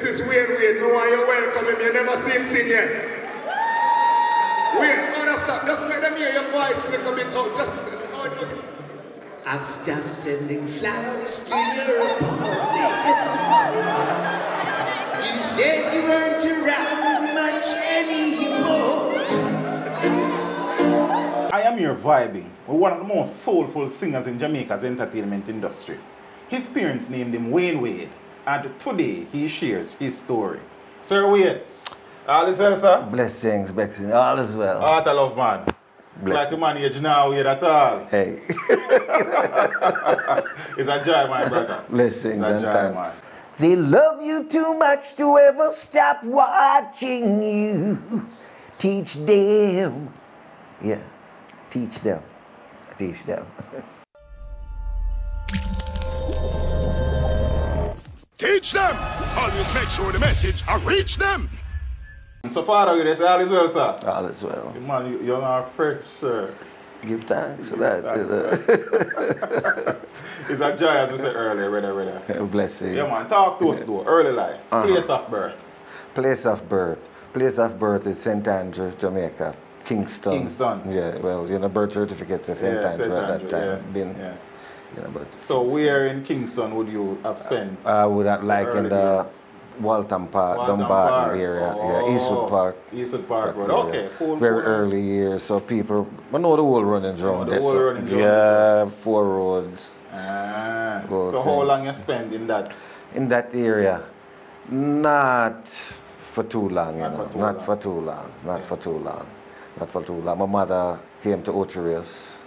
This is Wayne Wayne. No one you welcome him. You never seen him sing yet. Wait, hold us up. Just make them hear your voice a little bit out. Just oh, oh. I've stopped sending flowers to your apartment. You said you weren't around much anymore. I am here vibing with one of the most soulful singers in Jamaica's entertainment industry. His parents named him Wayne Wade, and today he shares his story. Sir Wade, all is well, sir? Blessings, blessings, all is well. Heart of love, man. Bless. Like the man age now, Wade at all. Hey, It's a joy, my brother. blessings It's a and joy, thanks. man. They love you too much to ever stop watching you. Teach them. Yeah, teach them. Teach them. Teach them. Always make sure the message I reach them. So far, you say all is well, sir? all is well. Man, you, you're not fresh, sir. Give thanks for that. It's a joy, as we said earlier, brother, brother. blessings. Yeah, man, talk to us though. Early life, Uh-huh. place of birth. Place of birth. Place of birth is St. Andrew, Jamaica. Kingston. Kingston. Yeah, well, you know, birth certificates is St. Yeah, Andrew St. at that time. yes, Been, yes. You know, but So where in Kingston would you have spent? I would have like in the days? Walton Park, Waltham Dumbarton Park. area, Oh, yeah, Eastwood Park. Eastwood Park Road. area. Okay, cool. Very cool. early years, so people, I know the whole runnings around the there. whole so- runnings around Yeah, four roads Ah, so to- how long you spend in that? in that area. Not for too long, you Not know. for not long. for too long. Not for too long. Not for too long. My mother came to Ocho Rios,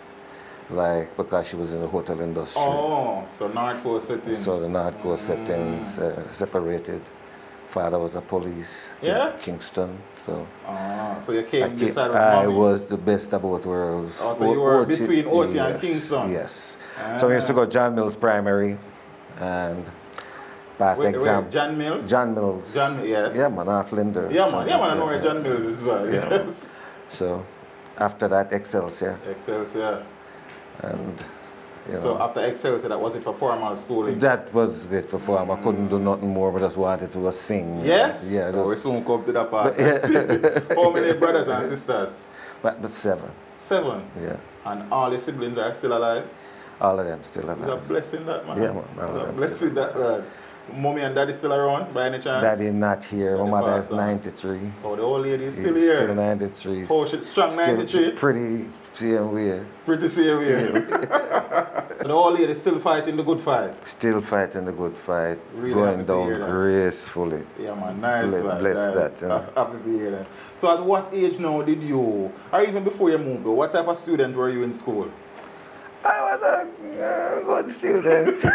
like because she was in the hotel industry. Oh, so North Coast settings. So the North Coast settings uh, separated. Father was a police in Yeah? Kingston, so Ah, so you I, came ca- this side I was the best of both worlds. Oh, so you were Ochi- between Ochi and Kingston? Yes. So I used to Ah. go John Mills Primary and pass Wait, exam. wait, John Mills? John Mills. John- yes. Yeah, man, half Flinders. Yeah, man. Yeah, man. I know where John Mills is. Well, Yeah. yes. So after that, Excelsior, Excelsior. And you know, So after Excelsior, that was it for formal schooling. that was it for form. I couldn't do nothing more, but just wanted to go sing. Yes. Yeah. Oh, we soon come to that part. How many brothers and sisters? but, but seven. Seven. Yeah. And all your siblings are still alive. All of them still It's a alive. blessing that man. Yeah, man. It's a blessing that man. Mommy and daddy still around by any chance? Daddy not here. My mother is 93. Oh, the old lady is still He's here. Still 93. Oh, she strong 93. Pretty same eh? way. Pretty same here. the old lady still fighting the good fight. Still fighting the good fight. Really going down gracefully. Yeah, man, nice Bless- man. bless nice. that, you know. Happy to hear that. So, at what age now did you, or even before you moved, what type of student were you in school? I was a uh, good student.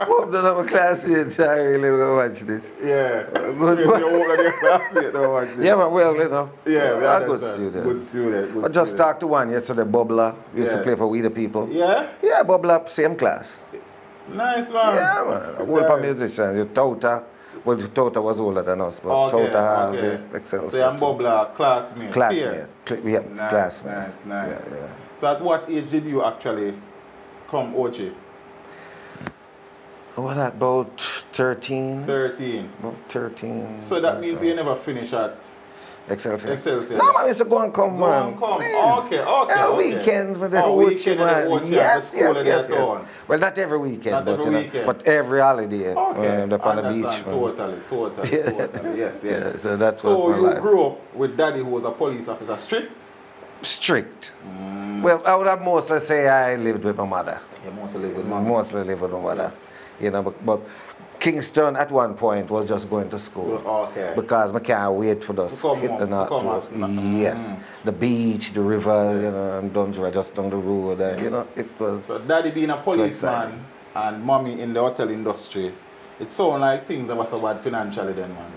Hope none of my classmates are really going to watch this. Yeah. Good Yes, you walk on your classmate, don't watch this. Yeah, but well, you know. Yeah, we a good student. Good student. Good I just student. talked to one yesterday, Bubbler. Used to play for We the People. Yeah? Yeah, Bubbler, same class. Nice, man. Yeah, man. Whole Nice. musician. You Tota. Well, Tota was older than us, but Okay, Tota okay. Excelsior. So you're Bubbler, classmate. Classmate. yeah, Nice, classmate. nice, nice. Yeah, yeah. So at what age did you actually come Ochi? What, about 13? 13. About 13. So that means you never finish at Excelsior. Excelsior. No, I used to go and come, Go man. and come. Please. Okay, okay, Yeah, okay. weekends with the Oh, weekend the man. Yes, yes, yes, yes. Well, not every weekend, Not but, every you know, weekend. but every holiday. Okay, uh, up on the beach, man. Totally, totally, totally. Yes, yes. Yeah, so that's So what you life. grew up with daddy who was a police officer, strict? Strict. Mm. Well, I would have mostly say I lived with my mother. You mostly live with mother. Mostly lived with my mother. Yes. You know, but, but Kingston at one point was just going to school. Okay. Because I can't wait for the hit up, the to north come coast. up. Yes. The beach, the river, you know, and Dundra just down the road. And, you know, it was. So daddy being a policeman and mommy in the hotel industry, it sounds like things were so bad financially then, man.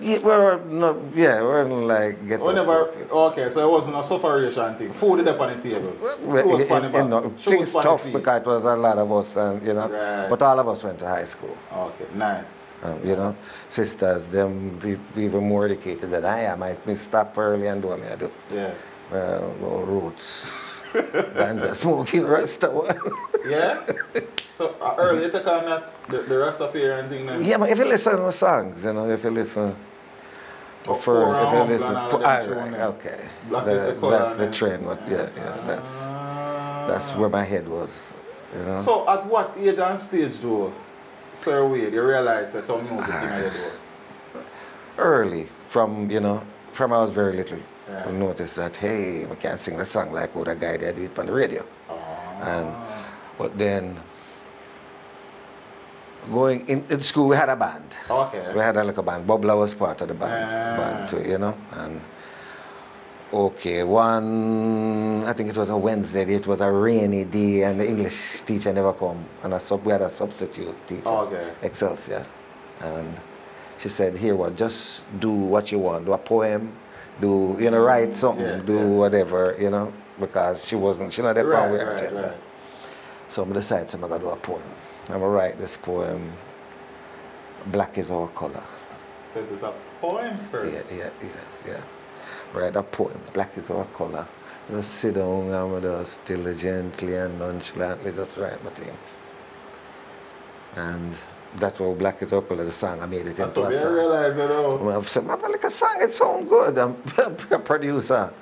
Yeah, we're not, yeah, we're like get Whenever, okay, so it wasn't a sufferation thing. Food is up on the table. Well, it- the it- back, you know, things tough because it was a lot of us, and you know, Right. but all of us went to high school. Okay, nice. Um, you know, sisters, them be, even more educated than I am. I stop early and do what I do. Yes. Uh, well, roots. and just smoking Rasta one. Yeah? so uh, early you take on that, the, the Rastafarian thing then? yeah, but if you listen to my songs, you know, if you listen Oh, first, if you listen, po- of them right, okay. Black The- the that's the trend. What, yeah, yeah, that's that's Ah. where my head was. You know? So at what age and stage though, Sir Wade, you realize there's some music in your door? early from you know from I was very little. Yeah. I noticed that hey, we can't sing the song like what a guy do it on the radio. And but then going in, in school we had a band. Okay. We had a little band. Bubbler was part of the band, Ah. band too, you know. And okay, one I think it was a Wednesday. It was a rainy day, and the English teacher never come, and a sub, we had a substitute teacher, Okay. Excelsior, and she said, "Here, what? Just do what you want. Do a poem, do you know, write mm. something, Yes, do yes. whatever, you know." Because she wasn't, she not that Right, right, right, right. So I decided I'm gonna do a poem. I'm gonna write this poem. Black is our color. So it was a poem first. Yeah, yeah, yeah, yeah. Write a poem. Black is our color. Just sit down and just diligently and nonchalantly just write my thing. And that's what Black is our color, the song. I made it into a I song. realized, you know. Well, I've said, "Man, like a song, it sound good. I'm a producer.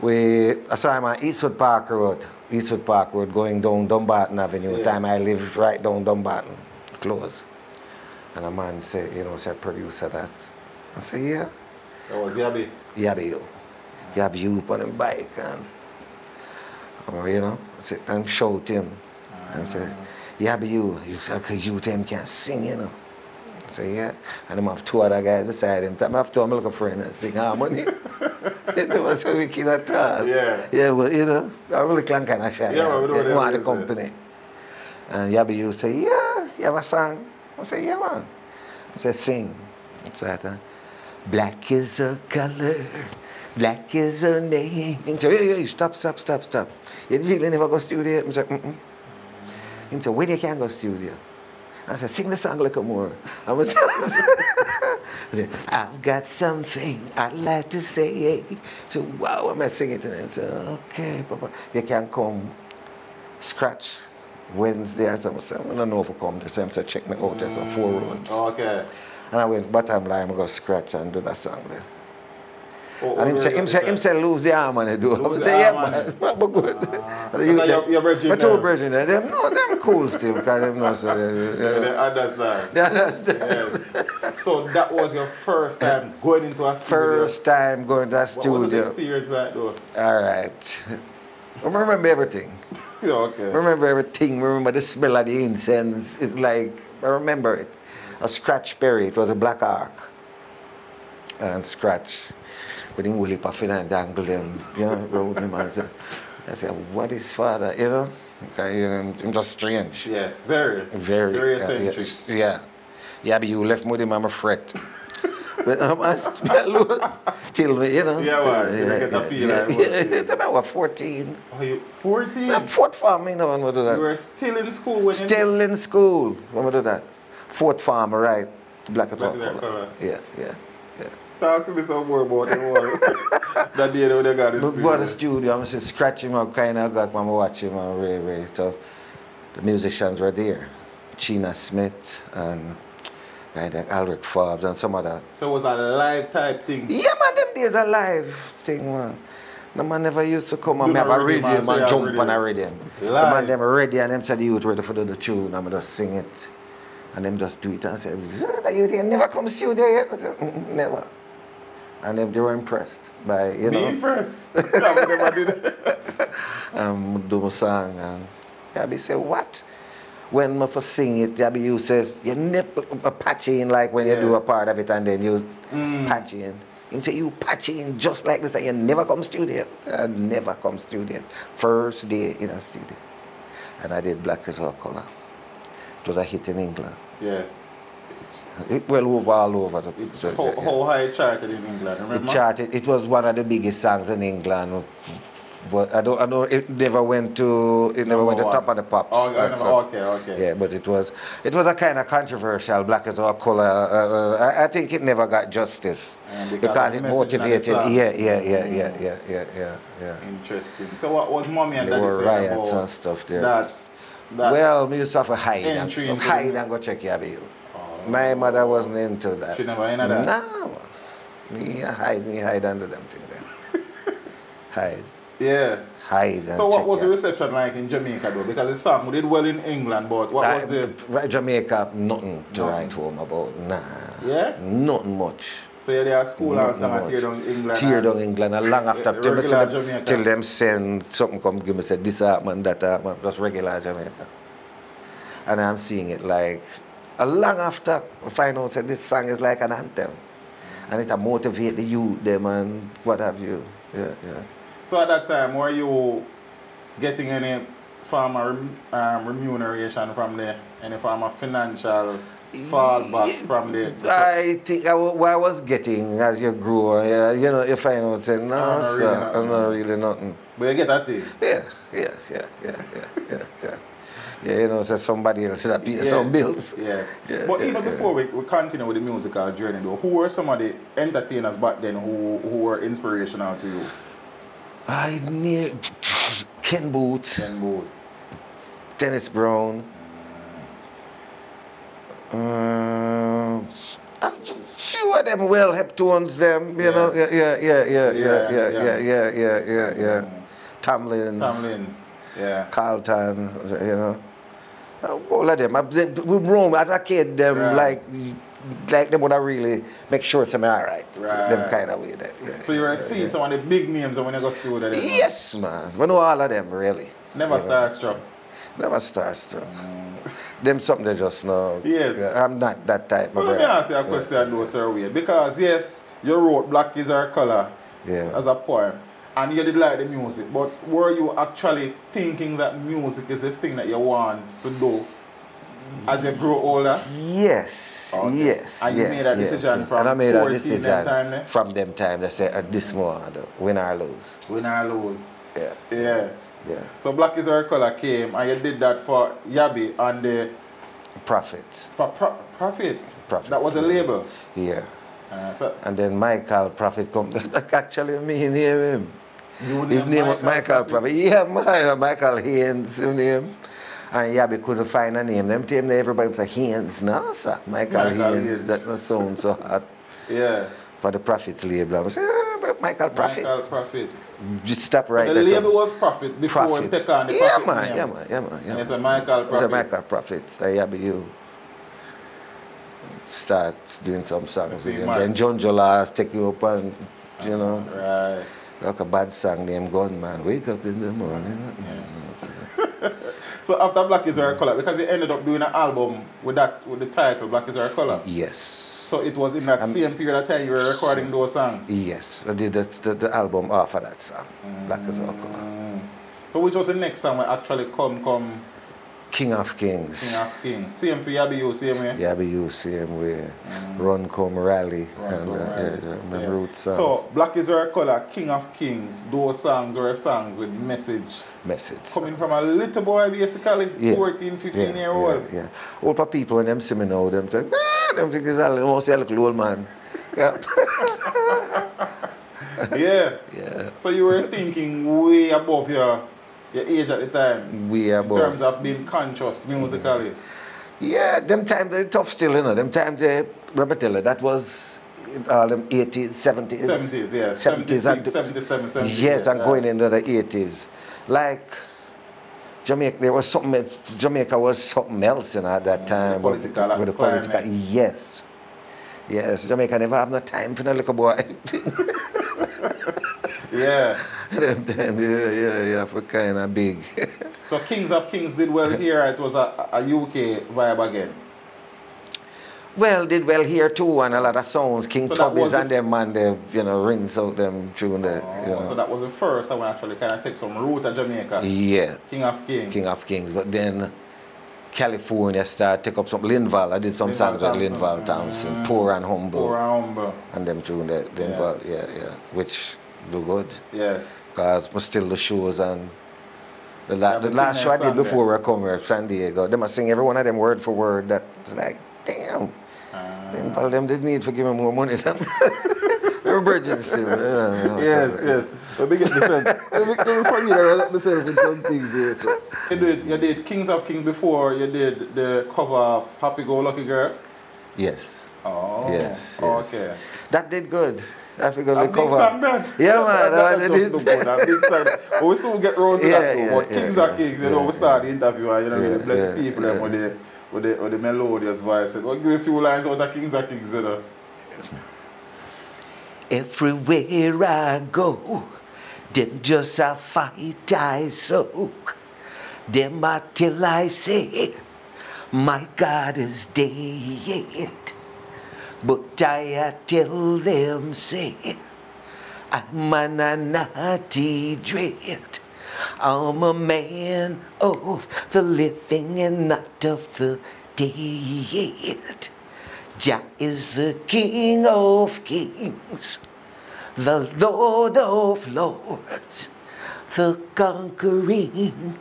We, I saw him on Eastwood Park Road, Eastwood Park Road, going down Dumbarton Avenue. Yes. Time I lived right down Dumbarton, close. And a man said, you know, said producer that. I said, yeah, That was Yabi. Yabby you. Yabby you on a bike and, you know, sit and shout him. And say, Yabby you, you said, cause you them can't sing, you know. I say, yeah. And I'm have two other guys beside him. I'm have two, I'm looking for him and sing harmony. it was so wicked at all. Yeah. Yeah, well, you know, I really clank kind of shy. Yeah, we know what want the that company. And Yabby you say, yeah, you have a song? I say, yeah, man. I said, sing. I said, uh, black is a color, black is a name. Said, hey, hey, stop, stop, stop, stop. You really never go studio? I said, mm-mm. He said, where you can go studio? I said, sing the song like a little. I was I said, I've got something I'd like to say. So, wow, I'm singing to them. So, okay, Papa. You can come scratch Wednesday or something. So, I don't know if I come. So, I said, check me out. There's some four mm, roads. Okay. And I went but I'm line, I'm going to scratch and do that song there. Oh, and him oh, say, where him you say, got him the say, lose the harmony, do. I Lose say, the yeah, man, but good. Ah. And you- Because your- your brethren My two brethren there, them, no, them cool still, because them not so, yeah, The other side. They understand. Yes. So that was your first time going into a studio. First time going to a studio. What was the experience like though? All right. I remember everything. Yeah, okay. remember everything. Remember the smell of the incense. It's like, I remember it. A Scratch Perry. It was a black ark. And scratch. With him woolly puffin and dangle them. You know, round him and say, I said, what is father? You know? Okay, you know, I'm just strange. Yes, very. Very. Very yeah, eccentric. Yeah. Yeah, yeah but you left me with him, I'm a fret. but I'm a spell till me, you know. Yeah, till- man, you get a feel yeah, yeah. I was 14. Oh, you 14? I'm fourth form, you know, when we do that. You were still in school when Still in school when we do that. Fourth farm, right? Black and white color. Yeah, yeah, yeah. Talk to me some more about the one. that day when they got this But go to the studio, I'm just scratching him up, kind of got when I watch him on Ray Ray. So the musicians were there. Chinna Smith and guy like Alric Forbes and some other. So it was a live type thing. Yeah, man, them days a live thing, man. The man never used to come and me have a rhythm, man, and jump rhythm. on a rhythm. The man them ready and them said the youth ready for the tune and I just sing it. And them just do it and say, the youth here never come studio yet. I said, never. And if they were impressed by, you Be know, impressed. Was never did. um, do my song. And Yabby say, what? When I first sing it, Yabby you says, you never uh, patch in like when you do a Mm. part of it and then you patch in. Him say, you patching just like this and you never come studio. I never come studio. First day in a studio. And I did Black as Our Color. It was a hit in England. Yes. It, well, over all over. The, It, the- how, how high it charted in England, It charted. It was one of the biggest songs in England. But I don't, I don't, it never went to, it never Number went to one. top of the pops. Oh, I That's never- all. okay, okay. Yeah, but it was, it was a kind of controversial, black as our color. Uh, uh, I, I think it never got justice. Because because it the message in the motivated, yeah, yeah, yeah, yeah, yeah, yeah, yeah, yeah. Interesting. So what was mommy and There daddy were riots about and stuff there. That, that Well, we used to have to hide and, hide and go check your bill. My mother wasn't into that. She never into that? No. Me hide, me hide under them thing there. hide, yeah. hide and So what was the reception like in Jamaica though? Because the song did well in England, but what was the Jamaica, nothing to Nothing. write home about. Nah. Yeah? Nothing much. so yeah, there are school and Nothing tear down England. Tear down England and long after till, them, till them send something come give me say this man that man just regular Jamaica. And I'm seeing it like long after I find out that this song is like an anthem. And it a motivate the youth them and what have you. Yeah, yeah. So at that time, were you getting any form of um, remuneration from the any form of financial fallback from the? I think I, what I was getting as you grow, yeah, you know, you find out saying, no, Oh, not really sir, nothing." not really nothing. But you get that thing. Yeah, yeah, yeah, yeah, yeah, yeah, yeah. Yeah, you know, so somebody else that pays some bills. Yes. Yeah, but yeah, even yeah. before we, we continue with the musical journey, though, who were some of the entertainers back then who, who were inspirational to you? I near Ken Boothe, Ken Boothe. Dennis Brown. Um, a few of them well heptones them, you know, yeah, yeah, yeah, yeah, yeah, yeah, yeah, yeah, yeah, yeah, yeah. Tamlins, Tamlins. Yeah. Carlton, you know. Oh, all of them. I- they- We roam as a kid, them Right. like, like them would have really make sure some all right. Right. Them kind of way. That, yeah, So you were yeah, seeing yeah. some of the big names when you go studio then? Yes, man. We know all of them, really. Never You know. starstruck. Never starstruck. Them something they just know. Yes. Yeah, I'm not that type. Well, let me ask you a question though, Sir Wade. Because yes, you wrote Black is Our Color Yeah. as a poem. And you did like the music, but were you actually thinking that music is the thing that you want to do as you grow older? Yes, Okay. yes. And you yes, made that yes, decision yes. from and I made that 14 decision them time from them time. They say at this moment, win or lose. Win or lose. Yeah, Yeah. yeah. So Black is Our Color came and you did that for Yabby and the Prophets. for Pro- Profit. Profit. That was a label. Yeah. Uh, so And then Michael Prophet come. That actually me name him. You His name was Michael Prophet? Prophet. Yeah, man, Michael Haynes, his name. And yeah, we couldn't find a name. Them time everybody was like Haynes. No, sir. Michael, Michael Haynes. Haynes. That not sound so hot. Yeah. For the Prophets label. I was like, ah, Michael Prophet. Michael Prophet. Just stop right the there. label son. was Profit before we Prophets. take on the yeah, Profit man, name. yeah, man, yeah, man, yeah, And it's a Michael Prophet. It's a Michael Prophet. So yeah, but you start doing some songs See, with him. Then Junjo Lawes take you up and, you know, Right. Like a bad song named Gunman. Wake up in the morning. So after Black is Our Color, because you ended up doing an album with that with the title Black is Our Color. Yes. So it was in that Um, same period of time you were recording those songs. Yes. I did the, the, the album after that song. Black is Our Color. Mm. So which was the next song that actually come come King of Kings. King of Kings? Same for Yabby you, same way? You same way. Run Come Rally. Run, and, Come uh, Rally. Yeah, yeah, Yeah. songs. So Black is Our Color, King of Kings, those songs were songs with message. message. Coming from a little boy basically, Yeah. 14, 15 year old. Yeah, yeah. All for people when them see me now, them say, ah, them think it's almost a little old man. Yeah. Yeah. yeah. So you were thinking way above your your age at the time. We In above. terms of being conscious musically. Yeah, them times they tough still, you know. Them times they, let me tell you, that was all them 80s, 70s. 70s, yeah. 70s 76, and- 77, 70s. Yes, yeah. and going into the 80s. Like, Jamaica, there was something, Jamaica was something else, you know, at that mm, time. the with- political with the political, yes. Yes, Jamaica never have no time for the little boy. Yeah. Them time, yeah, yeah, yeah, for kind of big. So Kings of Kings did well here. It was a, a UK vibe again. well, did well here too, and a lot of sounds. King So Tubby's and them man, they, you know, rings out them through the, oh, you know. Oh, So that was the first time we actually kind of take some root of Jamaica. yeah, King of Kings. King of Kings. But then California started take up some Linval. I did some Linval songs with Linval Thompson, Mm. Poor and Humble, Poor and humble. and them tune the Linval, Yes. yeah, yeah, which do good. Yes. Because I still the shows and the, la- Yeah, the last show I did before I come here, San Diego, them I sing every one of them word for word. That's like, damn. Ah. Then Paul them didn't need for giving more money than they were virgins Yes, yes. Let me get myself. Let me, let me familiarize myself with some things here. So. You did, you did Kings of Kings before you did the cover of Happy Go Lucky Girl. Yes. Oh. Yes, yes. Okay. That did good. I figured A the cover. Yeah, man. that, that that, one just did. look good. A big song. But we soon get round to Yeah, that too. yeah, but yeah, Kings yeah, of Kings, you know, we start the interview and you know, Yeah, really bless yeah, people them yeah. with the with the with the melodious voice. Well, give a few lines out of Kings of Kings, you know. Everywhere I go, them just a fight I soak. Them a till I say, my God is dead. But I a tell them say, I'm an a naughty dread. I'm a man of the living and not of the dead. Jah is the King of kings, the Lord of lords, the conquering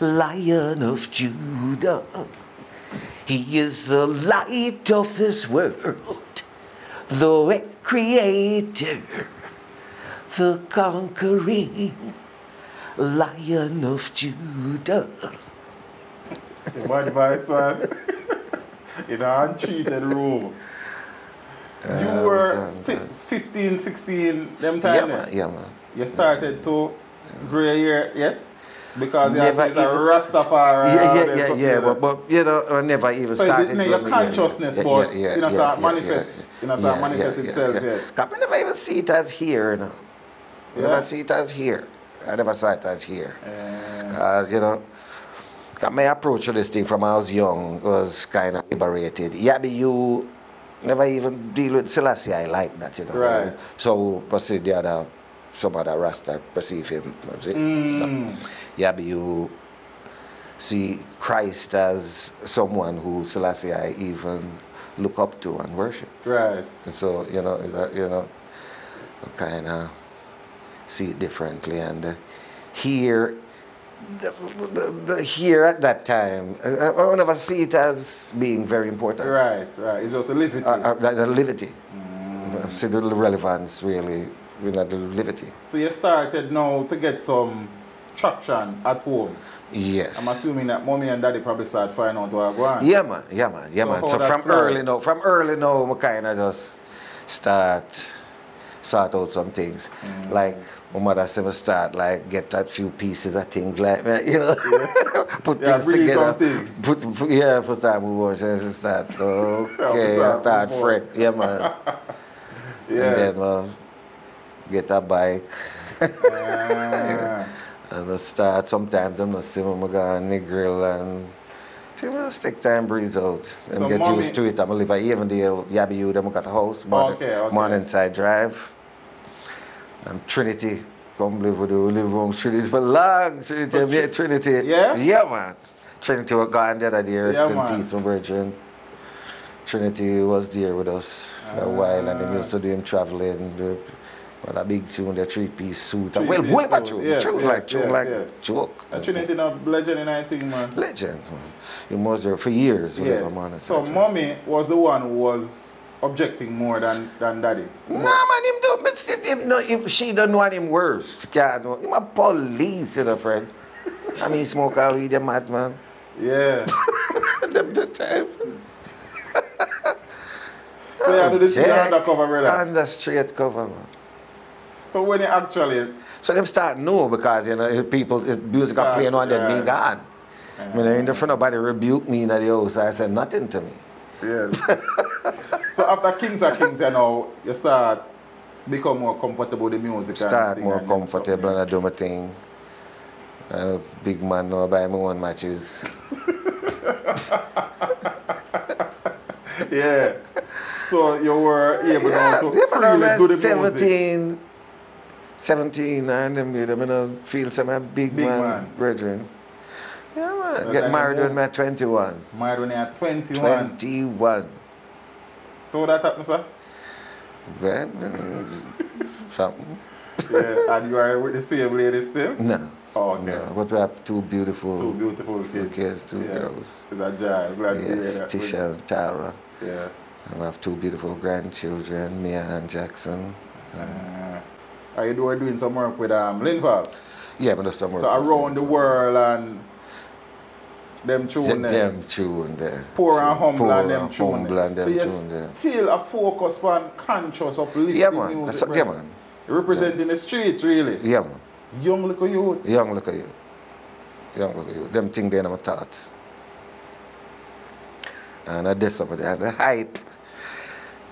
Lion of Judah. He is the light of this world, the creator, the conquering Lion of Judah. Bad voice, man. In an untreated room. You Uh, were what's sti- 15, 16, them Yeah, time. man. eh? Yeah, man. You started to grey hair yet? Because you Never a even- Rastafari. Yeah, yeah, yeah, yeah. But, but you know, I never even So you started. didn't know your yeah, yeah, consciousness, yeah, but yeah, yeah, you know, yeah, start yeah, manifest- yeah, you know, start yeah, manifest yeah, itself, yeah. yeah. I never even see it as here, you know. I never see it as here. I never saw it as here. Because, you know, my approach to this thing from I was young was kind of liberated. Yeah, but you never even deal with Selassie I like that, you know. Right. So, perceive the other, some other Rasta perceive him. you see. mm, Yeah, but you see Christ as someone who Selassie I even look up to and worship. right. And so, you know, is that, you know, kind of see it differently. And uh, here, here at that time, I, I never see it as being very important. Right, right. It's also liberty. Uh, uh, the, liberty. I see the relevance really, know, the liberty. so you started now to get some traction at home. Yes. I'm assuming that mommy and daddy probably start finding out what going on. Yeah, man. Yeah, man. Yeah, So man. So from start? early now, from early now, I kind of just start sort out some things. Mm. Like my mother said, start like get that few pieces of things, like you know, put Yeah, things together. things. Put, put yeah, first time we watch and start. Okay, start I start fret. Yeah, man. And then uh, get a bike. Ah, And I start sometimes I'm see me go on the grill and see just take time breeze out and So get mommy- used to it. I'm gonna live at Avondale, Yabu, them got a house, morning, Okay, okay. Morningside Drive. And Trinity, come live with you, we live on Trinity for long. Trinity, So yeah, Tri- Trinity. Yeah? Yeah, man. Trinity was gone the other day, rest Yeah, in man. peace, brethren. Trinity was there with us for a while and they used to do him traveling. The, what a big tune, the three piece suit. Three well, well, suit, tune, yes, tune yes, like, tune yes, like, yes. joke. a Trinity no legend in anything, man. Legend. man. He was there for years. with Yes. on So mommy was the one who was objecting more than, than daddy. Nah, man, him do, but him, no, him, she don't want him worse. Can't know. Him a police, you know, friend. I mean, smoke a weed, a madman. Yeah. Them the time. So you do this undercover, brother. Under straight cover, man. So when you actually So them start know because, you know, if people, if music are playing on, then me right. gone. I mean, in the front nobody rebuke me in the house. I said nothing to me. Yeah. so after Kings are Kings, you know, you start become more comfortable with the music. Start more and comfortable and I do my thing. Uh, big man now buy my own matches. Yeah. So you were able Yeah, to yeah, but I'm freely do the music. 17, 17, and them, them you know, feel some a big, Big man, man. brethren. Yeah, Get married when I'm 21. Married when you are 21. 21. So that happened, sir? Well, mm, something. yeah, and you are with the same lady still? No. Oh, okay. No, but we have two beautiful, Two beautiful kids. kids, two yeah. girls. It's a joy. I'm glad to hear yes, that. Tisha and Tara. Yeah. And we have two beautiful grandchildren, Mia and Jackson. Uh, are you doing, doing some work with um, Linval? Yeah, but there's some work. So around the world and them tune there. them tune there. Poor and humble Poor and them and tune humble and So them you tune there. still a focus on conscious uplifting Yeah, man. music. That's, yeah, right? man. Representing the streets, really. Yeah, man. Young little youth. Young look at you. Young look at you. Them thing there in my thoughts. And I did something there. The hype.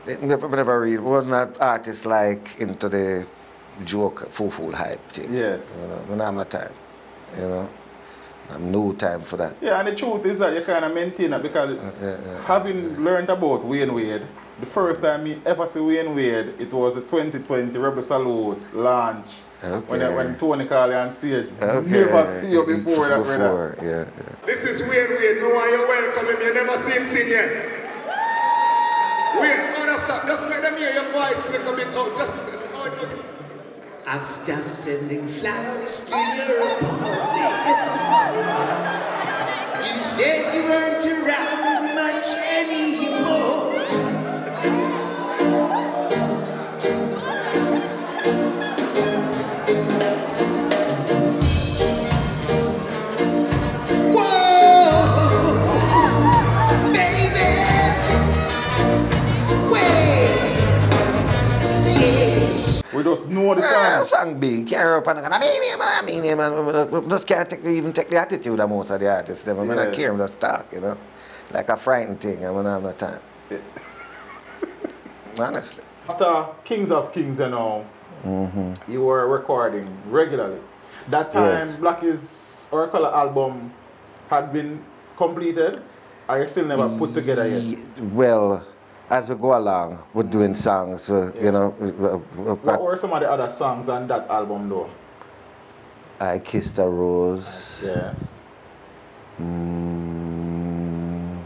It never, never really was not artists like into the joke, full full hype thing. Yes. You know, when I'm a time. You know. I'm no time for that. Yeah, and the truth is that you kind of maintain that because yeah, yeah. having learned about Wayne Wade, the first time me ever see Wayne Wade, it was the 2020 Rebel Salute launch. When, Okay. when Tony called you on stage. Okay. Never see you before that, brother. Yeah, yeah. This is Wayne Wade. No one you welcome him. You never see him sing yet. Wait, oh, that's up. Just make them hear your voice a little bit out. Just, oh, just. I've stopped sending flowers to your apartment. You said you weren't around much anymore. We just know the song. song big, carry up and I mean I mean it, man. Just can't take, even take the attitude of most of the artists. Them. I mean, I Yes. care, just talk, you know. Like a frightened thing, I mean, I have no time. Honestly. After Kings of Kings and all, Mm-hmm. you were recording regularly. That time, Yes. Black is Our Color album had been completed. Are you still never put together yet? Well, as we go along, we're doing songs, uh, you know. we- we- we- What were some of the other songs on that album, though? I Kissed a Rose. Yes. Mm,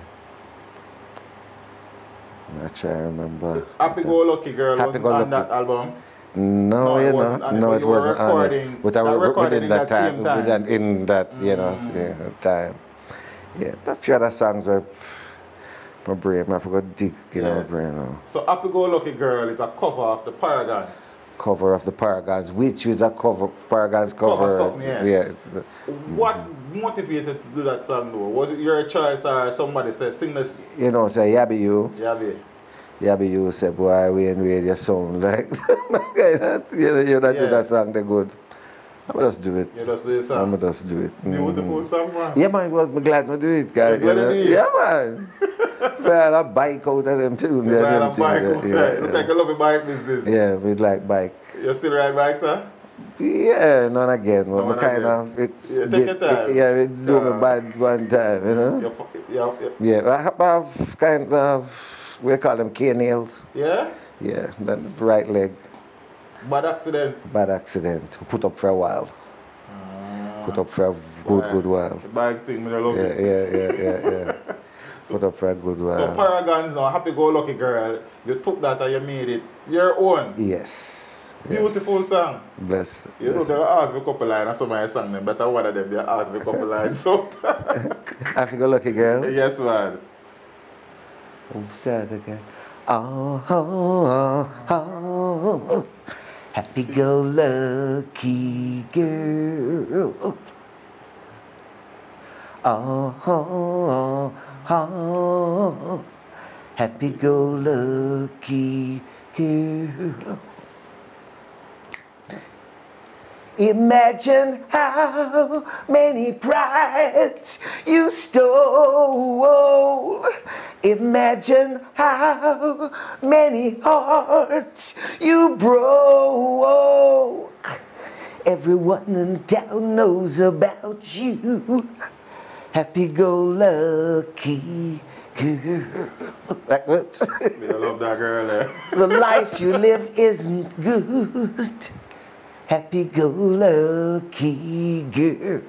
I'm not sure I remember. Happy Go Lucky Girl Happy was Go on Lucky. that album. No, No, it you know, it, no, it wasn't on it. recording- But I were within in that that time, time. within in that, you know, yeah, time. Yeah, a few other songs were my brain, I forgot dig, you know, my brain. now. So Happy Go Lucky Girl is a cover of the Paragons. Cover of the Paragons, which is a cover, Paragons cover. something, yes. Yeah. What motivated to do that song though? Was it your choice or somebody said sing this? You know, say, Yabby you, Yeah, babe. Yabby you say, boy, we and we, your sound like, you know, you know, do that song, they good. I'm just do it. You just do the I'm song. just do it. Beautiful mm. song, man. Yeah, man, I'm glad to do it, guys. glad to do it? Yeah, man. man, I bike out of them too. You ride a bike, yeah, okay. yeah, Look yeah. like a bike business. Yeah, we like bike. You still ride bikes, huh? Yeah, none again. But and kind again. of it. Yeah, take did- your time. Yeah, we do me bad one time, you know. Yeah, yeah. Yeah, I have, I have kind of we call them K nails. yeah? Yeah, that right leg, Bad accident. bad accident. Put up for a while. Ah. Put up for a good, Why? good while. The bike thing, me love Yeah, it. yeah, yeah, yeah, yeah. Put up for a good while. So Paragons now, Happy Go Lucky Girl, you took that and you made it your own. Yes. Beautiful yes. song. Bless. You know, bless. they asked me a couple lines and some of my song them, but one of them they asked me a couple lines. So I feel lucky girl. yes man. Oh, start again. Oh, oh, oh, oh. Happy go lucky girl. Oh, oh, oh, oh. Happy go lucky girl. Imagine how many prides you stole. Imagine how many hearts you broke. Everyone in town knows about you. Happy go lucky girl. Like that. Me I love that girl there. the life you live isn't good. Happy go lucky girl.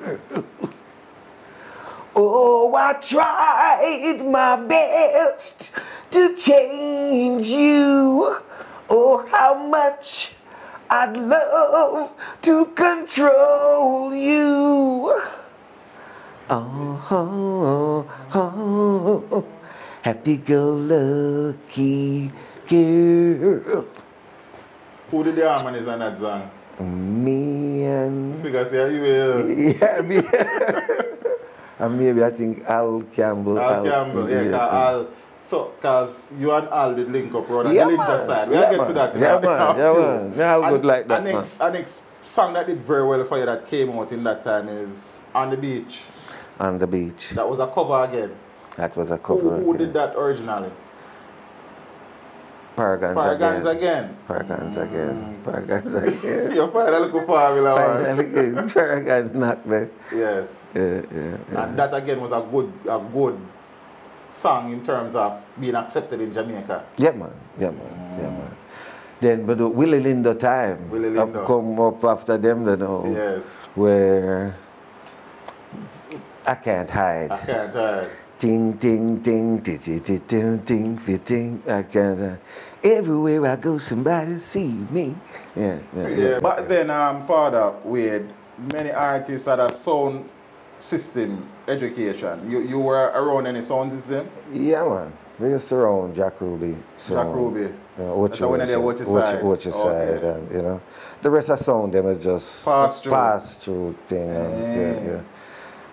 Oh, I tried my best to change you. Oh, how much I'd love to control you. Oh, oh, oh, oh, happy go lucky girl. Who did the harmonies on that song? Me and Figure say you will. yeah, me. and maybe I think Al Campbell. Al Campbell, yeah, Al. So, cause you and Al did link up, brother. Yeah, the link man. side. We'll Yeah, get man. to that. Yeah, man. Yeah, man. Yeah, Al would like that, next, our next song that did very well for you that came out in that time is On the Beach. On the beach. That was a cover again. That was a cover. who again. did that originally? Paragons, Paragons again. again. Paragons mm. again. Paragons again. Your father look formula, man. Finally, again. Paragons not there. Yes. Yeah, yeah, yeah. And that again was a good, a good song in terms of being accepted in Jamaica. Yeah, man. Yeah, man. Yeah, mm. man. Then, but the Willie Lindo time. Willie up- come up after them, you know. Yes. Where I can't hide. I can't uh, Ting, ting, ting, ting, ting, ting, ting, ting, ting, ting. I can't hide. Everywhere I go, somebody see me. Yeah, yeah, yeah. Yeah, but then, um, Father Wade, many artists had a sound system education. You you were around any sound system? Yeah, man. We used to run Jack Ruby. So, Jack Ruby. You know, That's the one watch your side. Watch your side, Okay. and you know, the rest of sound them is just Pass through. pass through thing, and, yeah, yeah.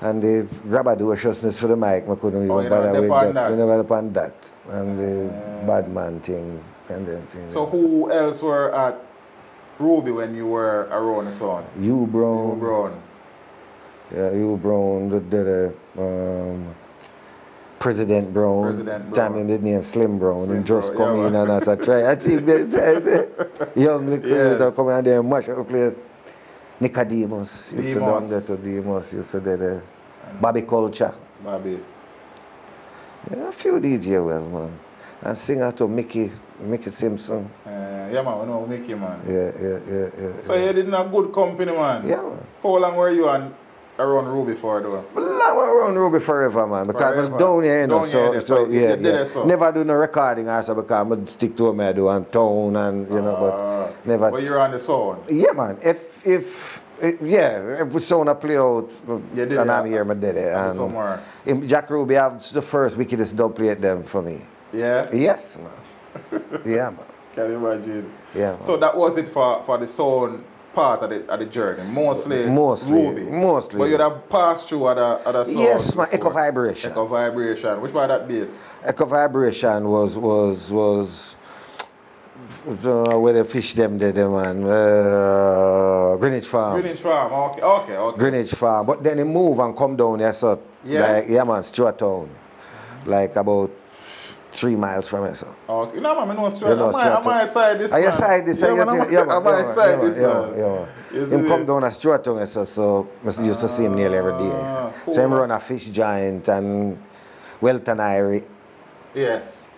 And the grabadociousness for the mic, I couldn't even Oh, bother with that. that. We never upon that, and the bad man thing, and them thing. So who else were at Ruby when you were around the sound? U Brown, U Brown. yeah, U Brown, the, the, the um, President Brown, President time Brown. him the name Slim Brown, Slim and just Brown, come yeah, in and as I try. I think that young little yes. come and then mash up place. Nicodemus used to Demos. done that to Demos, used to do the Bobby Culture. Bobby. Yeah, a few DJ well, man. And singer to Mickey, Mickey Simpson. Uh, yeah, man, we know Mickey, man. Yeah, yeah, yeah, yeah. So you did a good company, man. Yeah, man. How long were you on around Ruby for, though? Long around Ruby forever, man. Because Forever. I'm down here, you know. Down so, here, so, so yeah, yeah. so. Never do no recording also because I'm stick to what I do on town and, you know, Ah, but never. But you're on the sound. Yeah, man. If, if, if yeah, if we sound a play out You did and it I'm here, I did it. And somewhere. in Jack Ruby have the first wickedest dub plate them for me. Yeah? Yes, man. yeah, man. Can you imagine? Yeah, man. So that was it for, for the sound part of the, of the journey. Mostly, Mostly, Ruby. mostly. But you'd have passed through other, other sounds. Yes, my. Echo Vibration. Echo vibration. Which part that bass? Echo Vibration was was was know where they fish them there, them man. Uh, Greenwich Farm. Greenwich Farm. Okay, okay, okay. Greenwich Farm. But then he move and come down there, so Yeah. like yeah man, Stuart Town. Like about three miles from. So. Okay. No, man, I know straight. You know, I'm, straight on to- my side this Are your side this? Yeah, man, I'm, yeah, I'm on yeah, my side yeah, this yeah, man. man, yeah, Him come down as Stuart Town, so, so I used to see him nearly every day. Ah, So him run a fish giant and Welton Irie. Yes.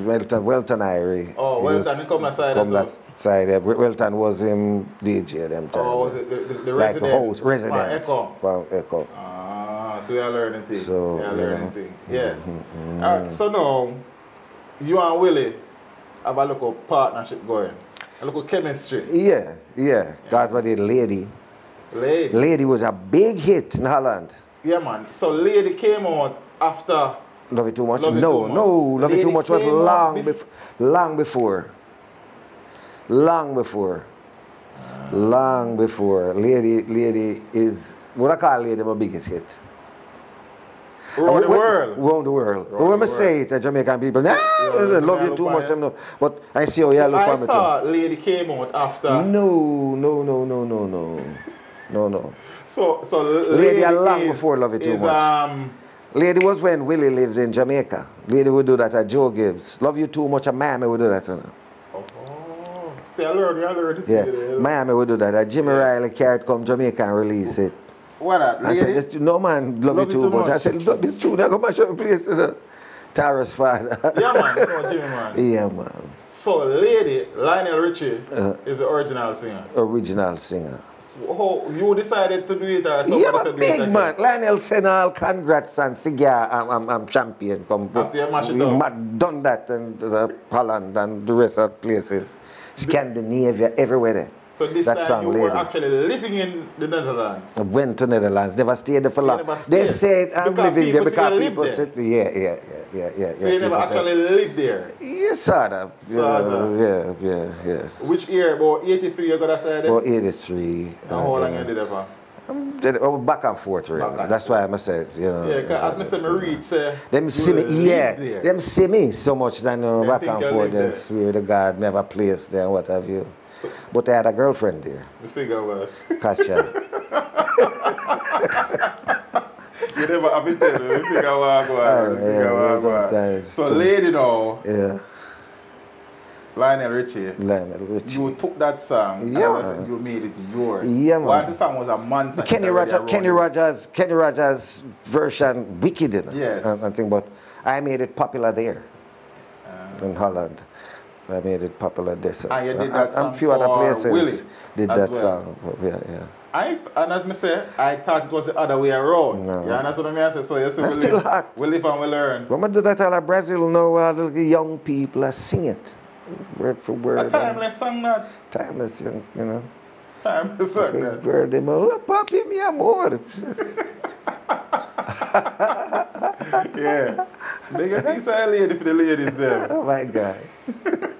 Welton, Welton Irie. Oh, Welton, He well. You come that side. Come that side there. Welton was him DJ them time. Oh, was it the, the, the like resident? a host, resident. Ah, Echo. From Echo. Ah, so you are learning things. So, you learning know. things. Yes. Mm-hmm, mm-hmm. Alright, so now, you and Willie have a little partnership going. A little chemistry. Yeah, yeah. God, what did Lady. Lady. Lady was a big hit in Holland. Yeah, man. So Lady came out after. Love it too much? Love no, Too no. Much. Love it too much was long, bef- bef- long before. Long before. Long before. Lady, Lady is what I call Lady my biggest hit. Around the world. Around the world. Around when I say it, the Jamaican people, nah, Yeah, love you too much. them know. But I see how you look I on me too. thought Lady came out after. No, no, no, no, no, no. No, no. So, so Lady had long before Love It Too is, Much. Um, Lady was when Willie lived in Jamaica. Lady would do that at Joe Gibbs. Love you too much, and Miami would do that. You know? oh, see, I learned, I learned. Yeah. Miami would do that. At Jimmy Riley carried come Jamaica and release it. What that? I said, "This- no man, love, you too, much. I said, look, this tune, I go mash up the place. You know? Tara's father. yeah, man. No, Jimmy, man. yeah, man. So, Lady, Lionel Richie, Uh-huh. is the original singer. Original singer. How, you decided to do it or somebody Yeah, said but do it big man. Lionel Senal, congrats and cigar. I'm, I'm, I'm champion. Come, After you mash it up. done that in the Holland and the rest of places. Scandinavia, everywhere there. So this that time song, you were Lady. actually living in the Netherlands. I went to Netherlands, never stayed there for long. They said I'm Because living there because people there. said, yeah, yeah, yeah, yeah, yeah. So you never people said- actually lived there. Yeah, sort of. Sort yeah, of. Yeah, yeah, yeah. Which year? About 83 you got to say that? Well, 83. And how long you did that for? Back and forth, really. Back That's why I said, you know. Yeah, because as I said, me read, say, Them see me, yeah. there. Them see me so much that uh, no Them back and forth. Them swear to God, never place there, what have you. But I had a girlfriend there, Me figure well. Katja. You never have been telling me. Me figure what go on. Me Oh, yeah, yeah, go on. sometimes So too. lady now, yeah, Lionel Richie, Lionel Richie. you took that song and Yeah, was- you made it yours. Yeah, man. While the song was a month. Kenny Rogers, Kenny. Rogers, Kenny Rogers version wicked in it. Yes. Uh, and, and thing, but I made it popular there uh. in Holland. I made it popular. So. And Ah, you did that song a few other places Willie did that well. song. Yeah, yeah. I, and as me say, I thought it was the other way around. No. Yeah, and that's what I mean. I say, so yes, we still live, hot. we live and we learn. When I do that, all of Brazil know all uh, the young people are sing it, word for word. and timeless song that. timeless, you know. Timeless song that. Word them all, "Oh, papi, mi amor. Yeah. Big a piece of lady for the ladies there. Oh my God.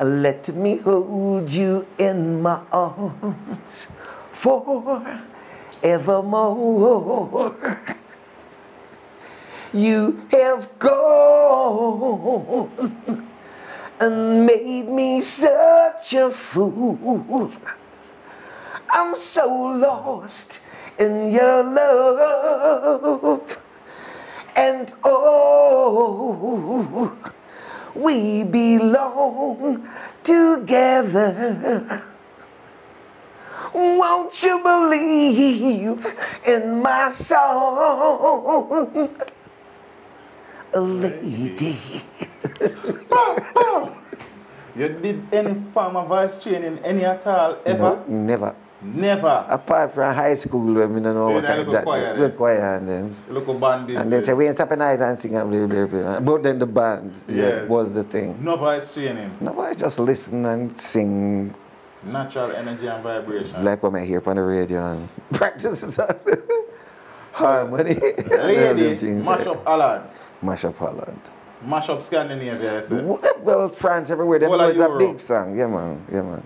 Let me hold you in my arms forevermore. You have gone and made me such a fool. I'm so lost in your love. And oh, we belong together. Won't you believe in my song? A lady. You did any form of voice training, any at all, ever? No, never. Never. Apart from high school, when we don't know what kind little that. choir, eh? choir and then. Local band business. And they say, we ain't tapping eyes and sing and blah, blah, blah. But then the band yeah, Yeah. was the thing. No voice training. No, I just listen and sing Natural energy and vibration. like when I hear on the radio and practice harmony. Lady, mash up Holland. Mash up Holland. Mash up Scandinavia, I say. Well, France everywhere. Them of a big song. Yeah, man. Yeah, man.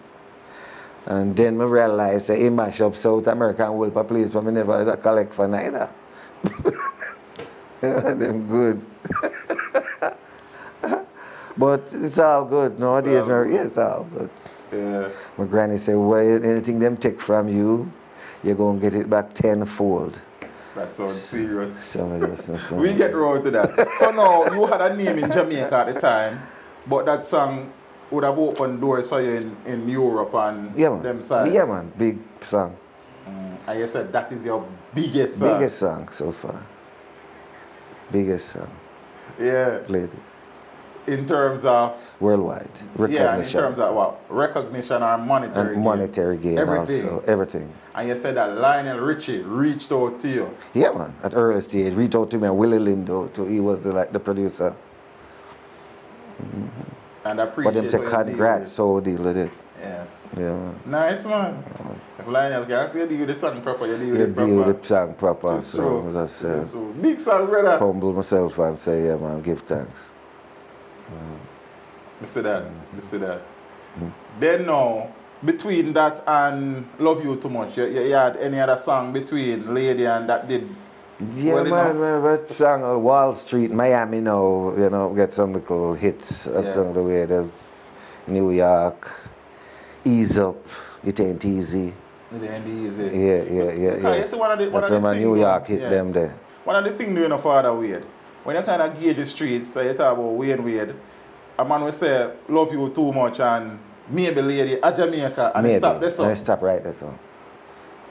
And then I realized that he mash up South American Wolpa place for me never collect for neither. yeah, them good. but it's all good. Nowadays, all yeah, it's all good. Yeah. My granny said, well, anything them take from you, you're going to get it back tenfold. That sounds serious. Some of this, some We get round to that. so now, you had a name in Jamaica at the time, but that song would have opened doors for you in, in Europe and yeah, man. them sides. Yeah, man. Big song. Mm, and you said that is your biggest song. Biggest song so far. Biggest song. Yeah. Lady. In terms of Worldwide. recognition. yeah, in terms of what recognition or monetary and gain. monetary gain Everything. also. Everything. And you said that Lionel Richie reached out to you. Yeah, man. At early stage, reached out to me and Willie Lindo. To, he was the, like the producer. Mm-hmm. And I But appreciate them say what you congrats, so deal with it. Yes. Yeah. Nice man. If Lionel can say you deal with the song proper, you deal with You it deal proper. with the song proper. Just So so. that's uh, so. Big song, brother. humble myself and say, yeah, man, give thanks. Me see that. Mm-hmm. See that. Then now, between that and Love You Too Much, you, you, you had any other song between Lady and that did Yeah, well man, enough? man, that song on Wall Street, Miami now, you know, get some little hits Yes. along the way. The New York, Ease Up, It Ain't Easy. It ain't easy. Yeah, yeah, yeah, yeah. you see one of the, one That's of the New York hit yes. them there. One of the things doing a father weird. When you kind of gauge the streets, so you talk about Wayne Wade, a man will say, love you too much and maybe lady at Jamaica and Maybe. stop And song. it stop right there, so.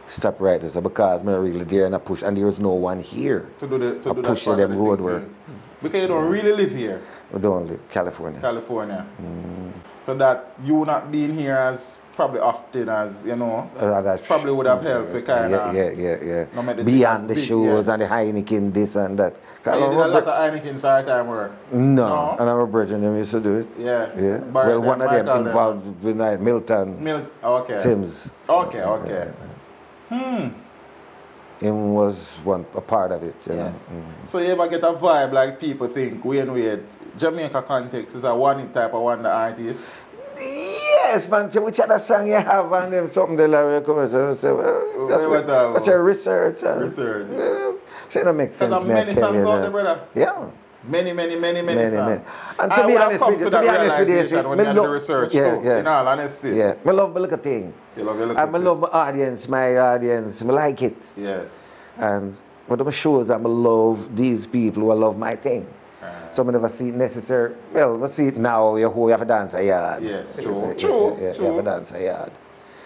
Stop right there. Because I'm not really there and I push, and there was no one here. To do the to I do push that them the road work. Because you don't really live here, We don't live California. California. Mm. So that you not being here as probably often as you know Uh, that's- probably would have helped for kind yeah, of yeah, yeah, yeah. No the Beyond the big, shows yes. and the Heineken, this and that. you did a lot of Heineken side time work. no, No? and our brethren them used to do it. Yeah. Yeah. Well, one of them Michael involved with Milton Mil- okay. Sims. Okay, okay. Him was one a part of it. You Yes. know. Mm. So you ever get a vibe like people think Wayne Wade, Jamaica context is a one type of wonder artist? Yes, man. So which other song you have on them? Something they like come and say, well, that's what what, that that's was? a research. uh, Research. Yeah. Say that makes sense, me. I tell you songs out there, that. brother. Yeah. Many, many, many, many, Many, many. And I to be honest with you, to to be honest with you, when me you do the love- research yeah, too, yeah. in all honesty. Yeah. Me love me look at thing. You love, you look I me love my audience, my audience. Me like it. Yes. And what I'm sure is that I love these people who love my thing. Uh-huh. Some never see it necessary. Well, we see it now. You who have a dance a yard. Yes, Yeah, true, yeah, true, Yeah, You have a dance a yard.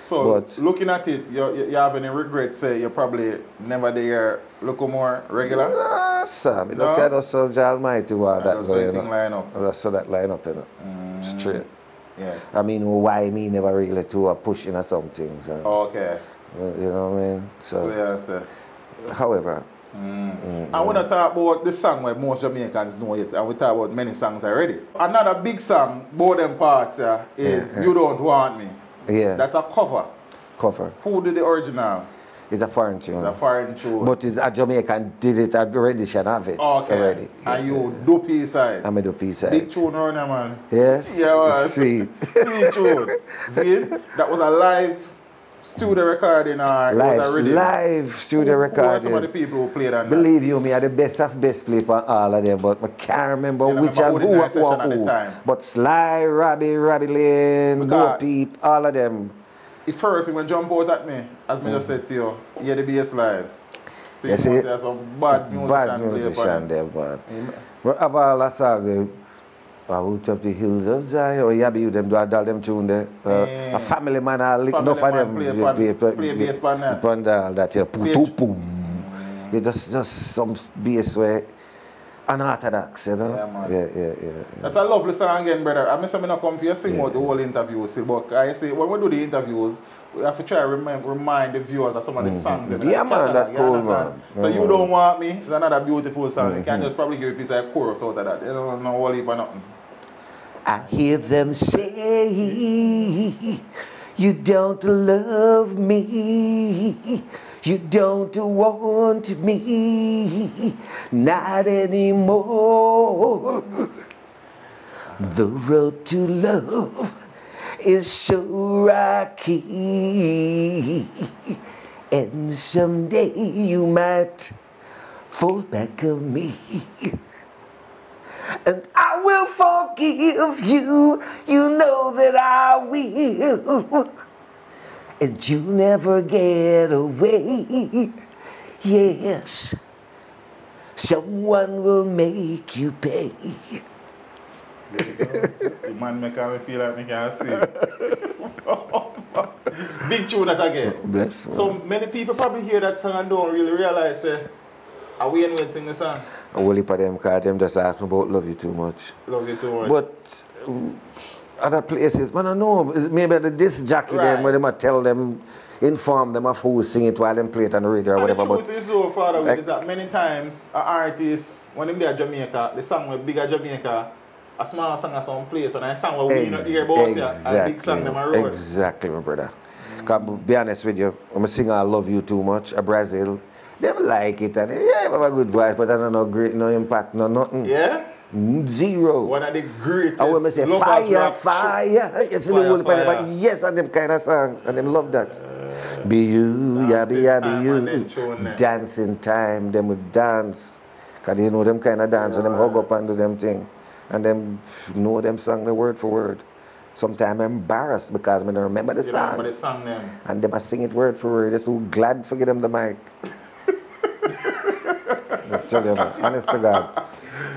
So But- looking at it, you, you, you have any regrets? Say you're probably never there, look more regular. Ah, Sam, it No? just us so the Almighty what that just go, so you know. line up. And Just so that line up, you know. Straight. Yes. I mean, why me never really to a pushing or some things. uh, Okay. You know what I mean? So So, yeah, so. however, I want to talk about the song where most Jamaicans know it, and we talk about many songs already. Another big song, both them parts, uh, is yeah. You Don't Want Me. Yeah, That's a cover. cover. Who did the original? It's a foreign tune. The foreign tune. But it's a Jamaican did it a rendition of it oh, okay. already. And you do piece side. I'm a do piece of Big tune there, man. Yes? Yeah, man. Sweet. Sweet tune. See? That was a live studio recording uh, or was live, live studio Who- Who are some of the people who played on that? Believe you me, I the best of best play for all of them, but I can't remember You which remember who who, who, at the who. time? But Sly, Robbie, Robbie Lyn, Bo Peep, all of them. The first when jump out at me, as me just said to you, hear the bass live. So You see some bad musician Bad musician upon it. Amen. But have all that song, uh, out up the hills of Zion, or Yabby, you them do a all them tune there. Uh, Eh. A family man, I lick Family enough of them. play they upon- play- play bass upon that. upon all that, you know, Play- boom. You just, just some bass where unorthodox, you know? Yeah, man. yeah, yeah, yeah. yeah. That's a lovely song again, brother. I miss I'm not come for you sing Yeah. out the whole interview, see, but I say when we do the interviews, we have to try to remind, remind the viewers of some of the songs. Mm-hmm. Yeah, man, that you cool, understand? man. So Yeah, you man. don't want me. It's another beautiful song. You Mm-hmm. can just probably give a piece of chorus out of that. You don't know whole heap of nothing. I hear them say, You don't love me, you don't want me, not anymore. The road to love is so rocky, and someday you might fall back on me. And I will forgive you, you know that I will. And you'll never get away. Yes, someone will make you pay. The man make me feel like can sing. Big tune that again. Bless. So many people probably hear that song and don't really realize uh, are we and sing the song. A whole heap of them cause them just ask me about love you too much. Love you too much. But uh, other places, man, I know. Maybe the disc jockey Right. them where they might tell them, inform them of who sing it while them play it on the radio or And whatever. the But truth is so far away Like- is that many times an artist, when them there Jamaica, the song with bigger Jamaica, a small song of some place, and a song where we not hear about it, a big song them a road. Exactly, my brother. Cause be honest with you, I'm a singer I love you too much, a Brazil. They like it and yeah, have a good voice, but I don't know great, no impact, no nothing. Yeah? Zero. One of the greatest I want to say fire, fire. You see the whole fire. but yes, and them kind of song, and them love that. be you, yeah, be yeah, be you. Dancing time, them would dance. Cause you know them kind of dance, when them hug up and do them thing. And them know them song the word for word. Sometimes I'm embarrassed because I don't remember the You song. remember the song them? And them I sing it word for word. They're so glad to give them the mic. Tell you, honest to God.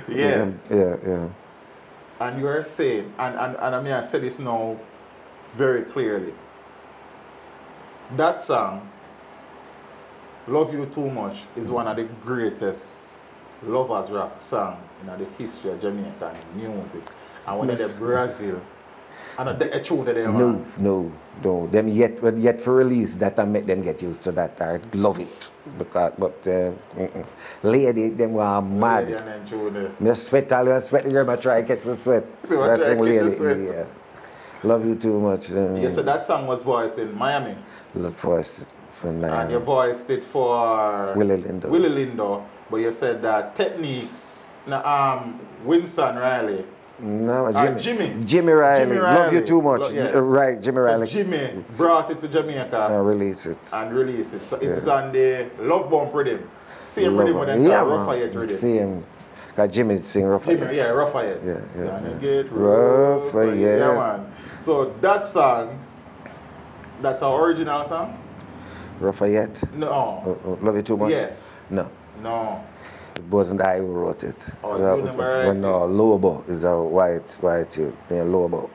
Yes. Yeah, yeah. And you are saying, and, and, and I mean, I say this now very clearly. That song Love You Too Much is one of the greatest lovers rock song in the history of Jamaican music. And when they Yes. Brazil, and the tune that they No, no, no. Them yet, but yet for release that I make them get used to that. I love it because, but uh, mm-mm. lady, them are mad. And then there. Me sweat all you sweat here, but try catch the sweat. You That's try a catch the lady. sweat. Yeah. Love you too much. Um, You said that song was voiced in Miami. Voiced for from And you voiced it for Willie Lindo. Willie Lindo, but you said that techniques. na, Um, Winston Riley. No, Uh, Jimmy. Jimmy. Jimmy Riley. Love you too much. Lo- yes. Uh, Right, Jimmy So Riley. Jimmy brought it to Jamaica Uh, release it. and released it. So it is Yeah. on the Love Bump rhythm. Same Love rhythm it. with yeah, man. Rhythm. Same. Cause Jimmy sing Rougher Yet. Jimmy, yeah, Rougher Yet. Yeah, yeah, yeah. get Rougher Yet. Yeah, man. So that song, that's our original song? Rougher Yet. No. Uh, uh, love you too much. Yes. No. No. It wasn't I who wrote it. Oh, that was, well, no, Lobo is a white, white youth named Lobo.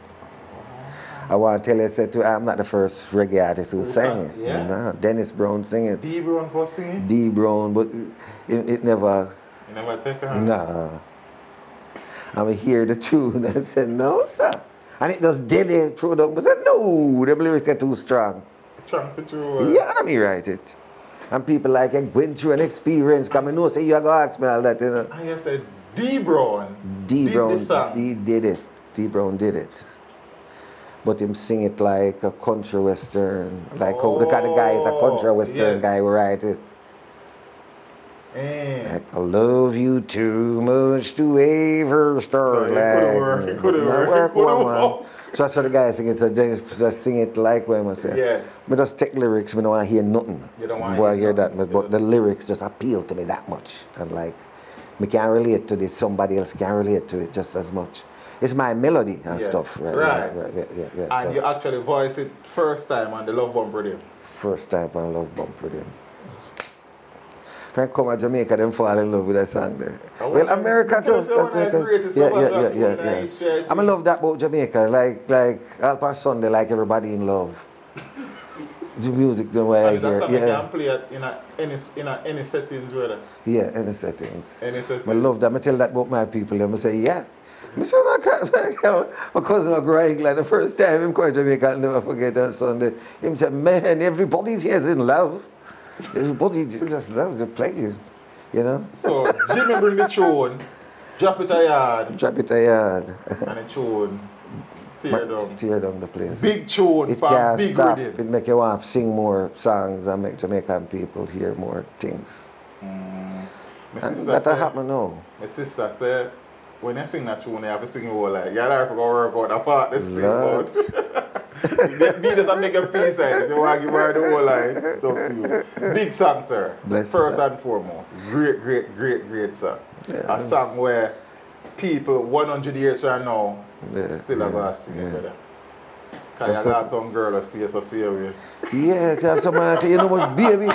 I want to tell you, said to, I'm not the first reggae artist who sang yeah? No, Dennis Brown sing it. D Brown for singing? D Brown, but it, it never, You never take a nah. I hear the tune and said, no, sir. And it just did it through the, I said, no, the lyrics get too strong. Trying to do Yeah, let me write it. And people like, I went through an experience, come and know, say, you to ask me all that, you know. And you said D Brown. D did Brown, song. he did it. D Brown did it. But him sing it like a country western, like oh, how the kind of guy is a country Oh, western yes. guy who write it. I love you too much to ever start like. could've worked, it could've Not worked, it one, could've man. worked. So that's what the guy sing it. So they just sing it like when I say. Yes. Me just take lyrics, me don't want to hear nothing. You don't wanna Boy, I hear hear that, but, but the lyrics just appeal to me that much. And like, me can't relate to this, somebody else can relate to it just as much. It's my melody and Yeah. stuff. Right, Right. right, yeah, yeah, yeah. And So, you actually voice it first time on the Love Bump rhythm. first time I love bump with When come to Jamaica, them fall in love with that song there. Well, America too. because they're one of America- yeah, yeah, yeah, yeah, yeah. I I think. love that about Jamaica. Like, like Alpa Sunday, like everybody in love. The music, the way I And hear, something you can play at in a, any, in a, any settings, whether. yeah, any settings. Any settings. I love that. I tell that about my people. Them I say, yeah. I say, "No, I can't." my cousin was growing England the first time him come to Jamaica, I'll never forget that Sunday. Him said, man, everybody's here is in love. Everybody just love the place, you know. So Jimmy bring the tune, drop it a yard, Drop it a yard, and the tune tear down. tear down the place. Big tune it can't big stop. rhythm. It make you want to sing more songs and make Jamaican people hear more things. Mm. My And sister that say, happen now. my sister say, when you sing that tune, you have to sing it all like, you have to go work out the part this thing out. Be just a make a piece out. If you want to give her the whole line, it's up to you. Big song, sir. Bless First her. and foremost. Great, great, great, great song. Yeah. A song where people 100 years from now Yeah, still are yeah, going to sing yeah. it, brother. Because That's you a- got some girl that stays so serious. Yes, Yeah, tell somebody, say, you know what's baby,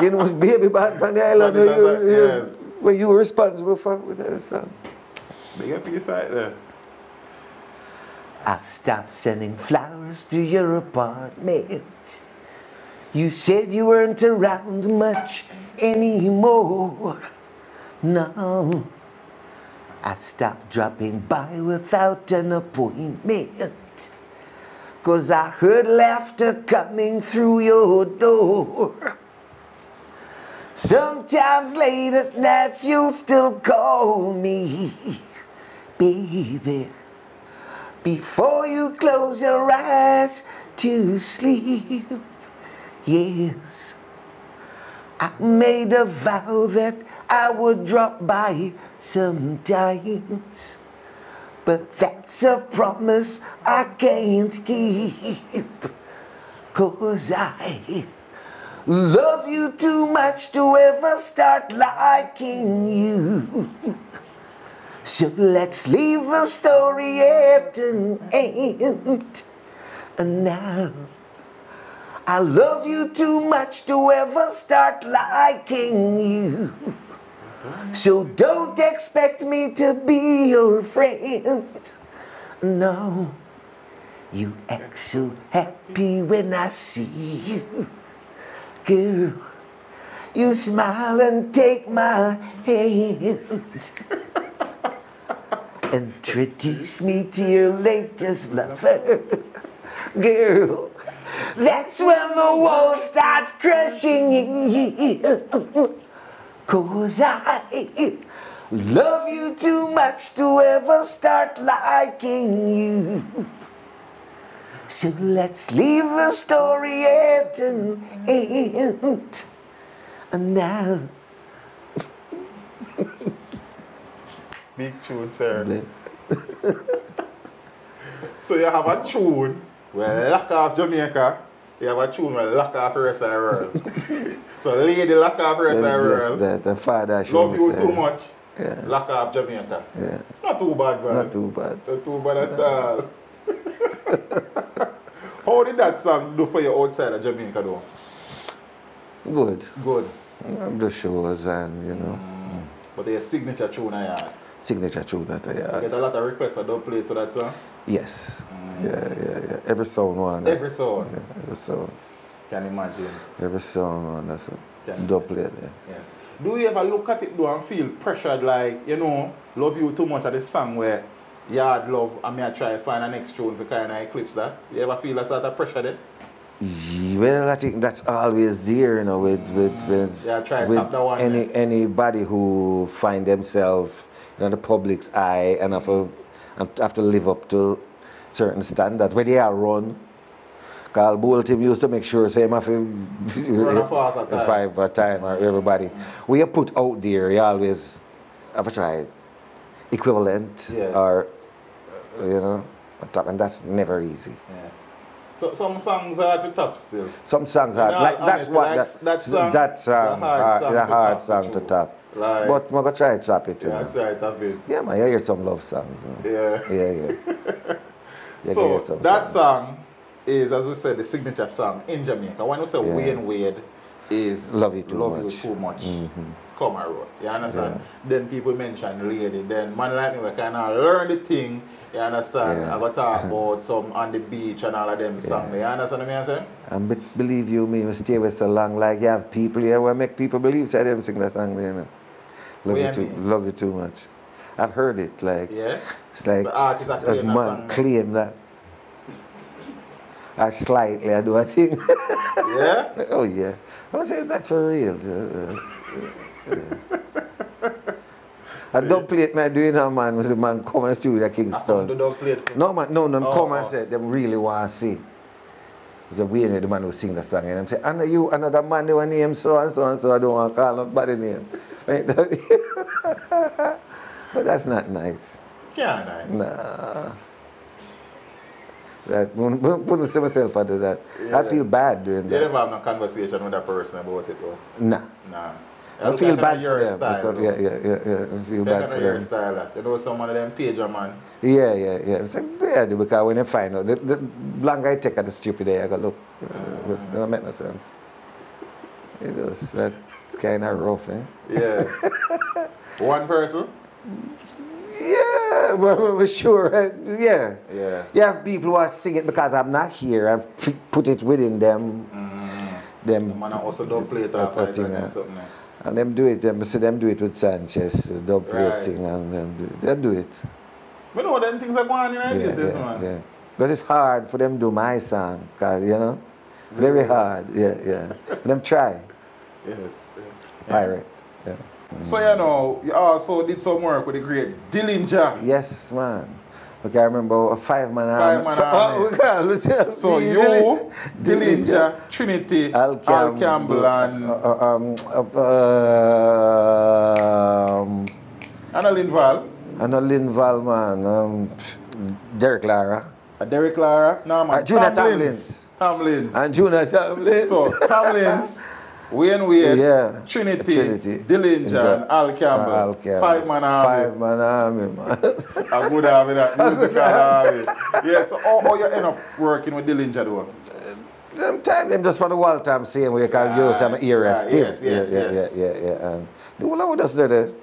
you know what's baby bad from the island, That is you, you, yes. where you responsible for with that song. Big a piece out there. I stopped sending flowers to your apartment. You said you weren't around much anymore. No. I stopped dropping by without an appointment. Cause I heard laughter coming through your door. Sometimes late at nights you'll still call me, baby before you close your eyes to sleep. Yes, I made a vow that I would drop by sometimes, but that's a promise I can't keep. Cause I love you too much to ever start liking you. So let's leave the story at an end. And now, I love you too much to ever start liking you. So don't expect me to be your friend. No, you act so happy when I see you. Girl, You smile and take my hand. Introduce me to your latest lover. Girl, that's when the world starts crushing. in. Cause I love you too much to ever start liking you. So let's leave the story at an end. And now, Big tune, sir. bless. So you have a tune where lock off Jamaica. You have a tune where lock off the rest of the world. so lady lock off the rest of the world. that. The father should Love you say, too much. Yeah. Lock off Jamaica. Yeah. Not too bad, man. Not too bad. Not too bad at all. How did that song do for you outside of Jamaica though? Good. Good. The shows and, you know, mm. But your signature tune I had. Signature tune that I had. get a lot of requests for dub plates for that song. Yes. Mm. Yeah, yeah, yeah. Every song one. Every song. Yeah, every song. Can imagine. Every song one. That's a Yeah. double play there. Yes. Do you ever look at it though and feel pressured like, you know, love you too much at the song where yard love and me I try to find a next tune for kind of eclipse that? You ever feel that sort of pressure there? Yeah, Well, I think that's always there, you know, with with with, Yeah, try with that one any anybody who find themselves in the public's eye and have to and have to live up to certain standards where they are run. Carl Bolton used to make sure say him have to Run a fast at time. five at time or everybody. We you put out there, you always have to try equivalent Yes. or uh, you know, top, and that's never easy. Yes. So some songs are at the top still. Some songs are like that's what that, that song that a song hard hard- song to top, song to too. top. Like- but I'm gonna try to trap it. Yeah, know. that's right, I mean. Yeah, man, you hear some love songs. Man. Yeah. Yeah, yeah. Yeah, so that songs. song is, as we said, the signature song in Jamaica. When we say Yeah. Wayne Wade is Love You Too Love Much. You Too Much. Mm-hmm. Come on, road. You understand? Then people mention lady. Then man like me, we kind of learn the thing. You understand? Yeah. I got talk about some on the beach and all of them songs. You understand what I'm saying? And be- believe you me, we stay with so long. Like you have people here where make people believe say them sing that song. You know. Love you too, mean? love you too much. I've heard it. Like Yeah. it's like The artist has a man claim that. I slightly I do a thing. Yeah? oh yeah. I was saying that for real. Uh. I don't play it, man. Do you know, man? Was the man come the studio at I come to Kingston? No, man, no, them Oh, come oh. and say them really want to see. The way the man who sing the song, and I'm saying, I know you, another man, they want name so and so and so. I don't want to call nobody name. Right? but that's not nice. Yeah, nice. Nah. That wouldn't see myself under that. I feel bad doing You that. never have no conversation with that person about it though. Nah. Nah. I feel bad for them. Style, because- yeah, yeah, yeah, yeah. I feel bad for them. style that. You know some of them pager man. Yeah, yeah, yeah. It's like, yeah, because when you find out, the, the longer I take at the stupid day, I go, look, uh, it don't make no sense. It was that kind of rough, eh? Yeah. One person? Yeah, well, well, sure, uh, yeah. Yeah. You have people who are sing it because I'm not here. I've put it within them. The Them man also don't play it off like uh, something. And them do it. Them see them do it with Sanchez, the dub Right. thing, and them do it. They do it. We know them things are going on in our Yeah, business, yeah, man. yeah. But it's hard for them to do my song, cause you know, very hard. Yeah, yeah. Them try Yes. pirate. Yeah. So you know, you also did some work with the great Dillinger. Yes, man. Okay, I remember five man Five man. Oh, listen. So you, Dillinger, Trinity, Al Campbell, Campbell and uh, uh, um, uh, um, Anna Linval, and a Linval man, um, Derek Lara, uh, Derek Lara, no man, Uh, Junior Tamlins. Tamlins. and Junior Tamlin. So Tamlins, Wayne Wade, Yeah. Trinity, Trinity. Dillinger, and Al Campbell. Al Campbell. Five man army. Five man army, man. A good army, that musical army. Yeah, so how, how you end up working with Dillinger though? Sometimes them just for the whole time saying we can use them era right, still. yes, yes, yeah, yes. yeah, yeah, yeah. And the whole of we just did it.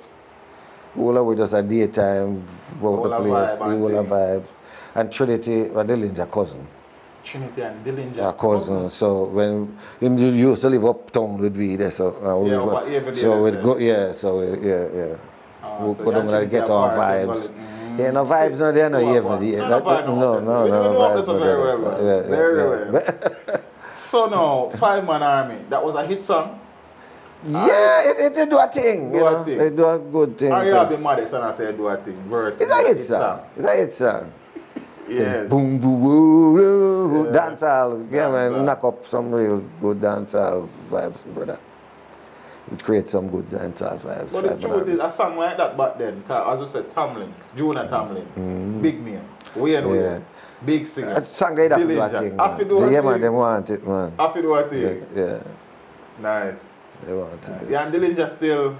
Whole of just a daytime about the place. and Whole vibe. And Trinity, well, Dillinger cousin. Trinity and Dillinger. Yeah, cousin. So when him used to live uptown with we there, so uh, we Yeah, so we said. go, yeah, so we, yeah, yeah. Ah, we so you them like get our vibes. Yeah, no vibes, no, there, no even. Yeah, No, no no no, vibes. no, no, no vibes, this no, very well, yeah, yeah, Very well. So now, Five Man Army, that was a hit song. Yeah, it, it, it do a thing, Do you a know. thing. It do a good thing. Are you have been modest and I said do a thing. Verse. It's a hit song. It's a hit song. Yeah. Boom, boom, woo, woo, Yeah. dancehall. Yeah, man, Dancehall. knock up some real good dancehall vibes, brother. It create some good dancehall vibes. But the truth is, a song like that back then, as you said, Tamlins, Jonah Tamlin, big man, Wayne Mm-hmm. Yeah. Wayne, big singer. That song they have to do a thing. Man. do a Yeah, man, they want it, man. Have to do a Yeah, thing. yeah, Nice. they want it. Yeah, and Dillinger still.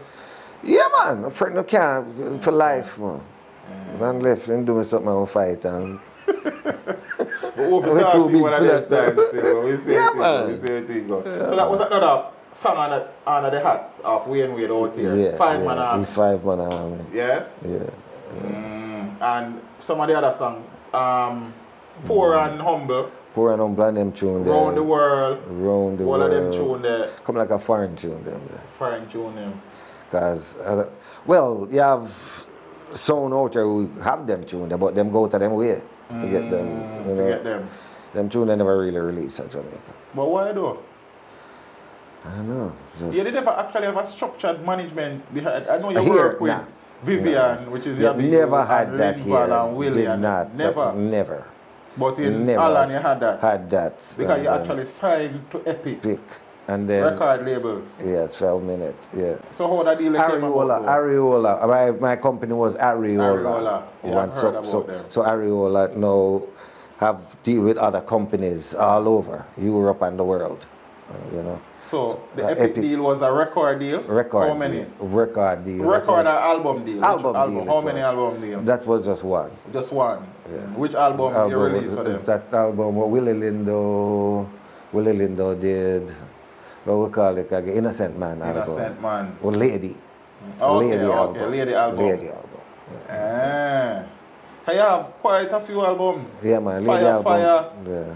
Yeah, man, a friend no can for life, man. Man left and doing something on fight and But over We're talk too big one of them times still. We say Yeah, man. we go. So that was another song on the, on the hat of Wayne Wade out here. yeah, Five yeah, Man Army. five man army. Yes. Yeah. Mm, and some of the other songs, um, Poor and Humble, Poor and humble and them tune there. Round the World, Round the all of them world. tune there, Come like a foreign tune them there. foreign tune them. Because, uh, well, you have sound out there who have them tuned, there, but them go to them way to get them. Mm, You know, Forget them. them tune they never really release in Jamaica. But why though? I don't know. Just, Yeah, they never actually have a structured management behind. I know you Here, work with nah. Vivian, which is Yabby, never and had that here. and Willie. Did not. Never. Never. But in never Alan, you had that. Had that. because you actually signed to Epic Pick. And then, record labels. yeah, 12 minutes. Yeah. So how that deal Ariola? Ariola. My, my company was Ariola. Ariola. Yeah, I've heard so, about them. so Ariola now have deal with other companies all over Europe and the world. You know, So the uh, Epic, Epic. deal was a record deal. record How many? deal, record deal. Record or album deal? Album, album? deal. How many was. album deal? That was just one. Just one. Yeah. Which album, you Album released was- for them? That album, Willie Lindo, Willie Lindo did. What we call it? Like Innocent Man album. Innocent Man. Well, Lady. Okay, Lady okay, album. Lady album. Lady album. Ah. So you have quite a few albums. Yeah, man. Lady Fire, album. Fire,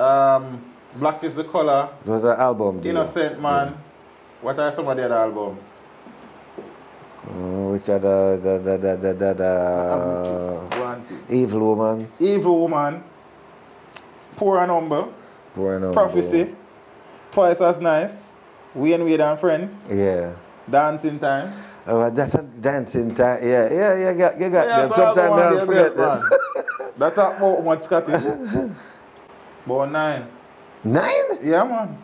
Yeah. um, Black is the Color, It was an album deal. Innocent Man. What are some of the other albums? Mm, which are the, the, the, the, the, the, the One. Evil Woman. Evil Woman, Poor and Humble, Poor and Humble. Prophecy, Twice as Nice, Wayne Wade and Friends, Yeah. Dancing Time. Oh, uh, that's a dancing time. Yeah, yeah, yeah, you got, you got Yeah, them. so Sometimes I'll forget them. That talk about what Scotty. About nine. Nine? Yeah, man.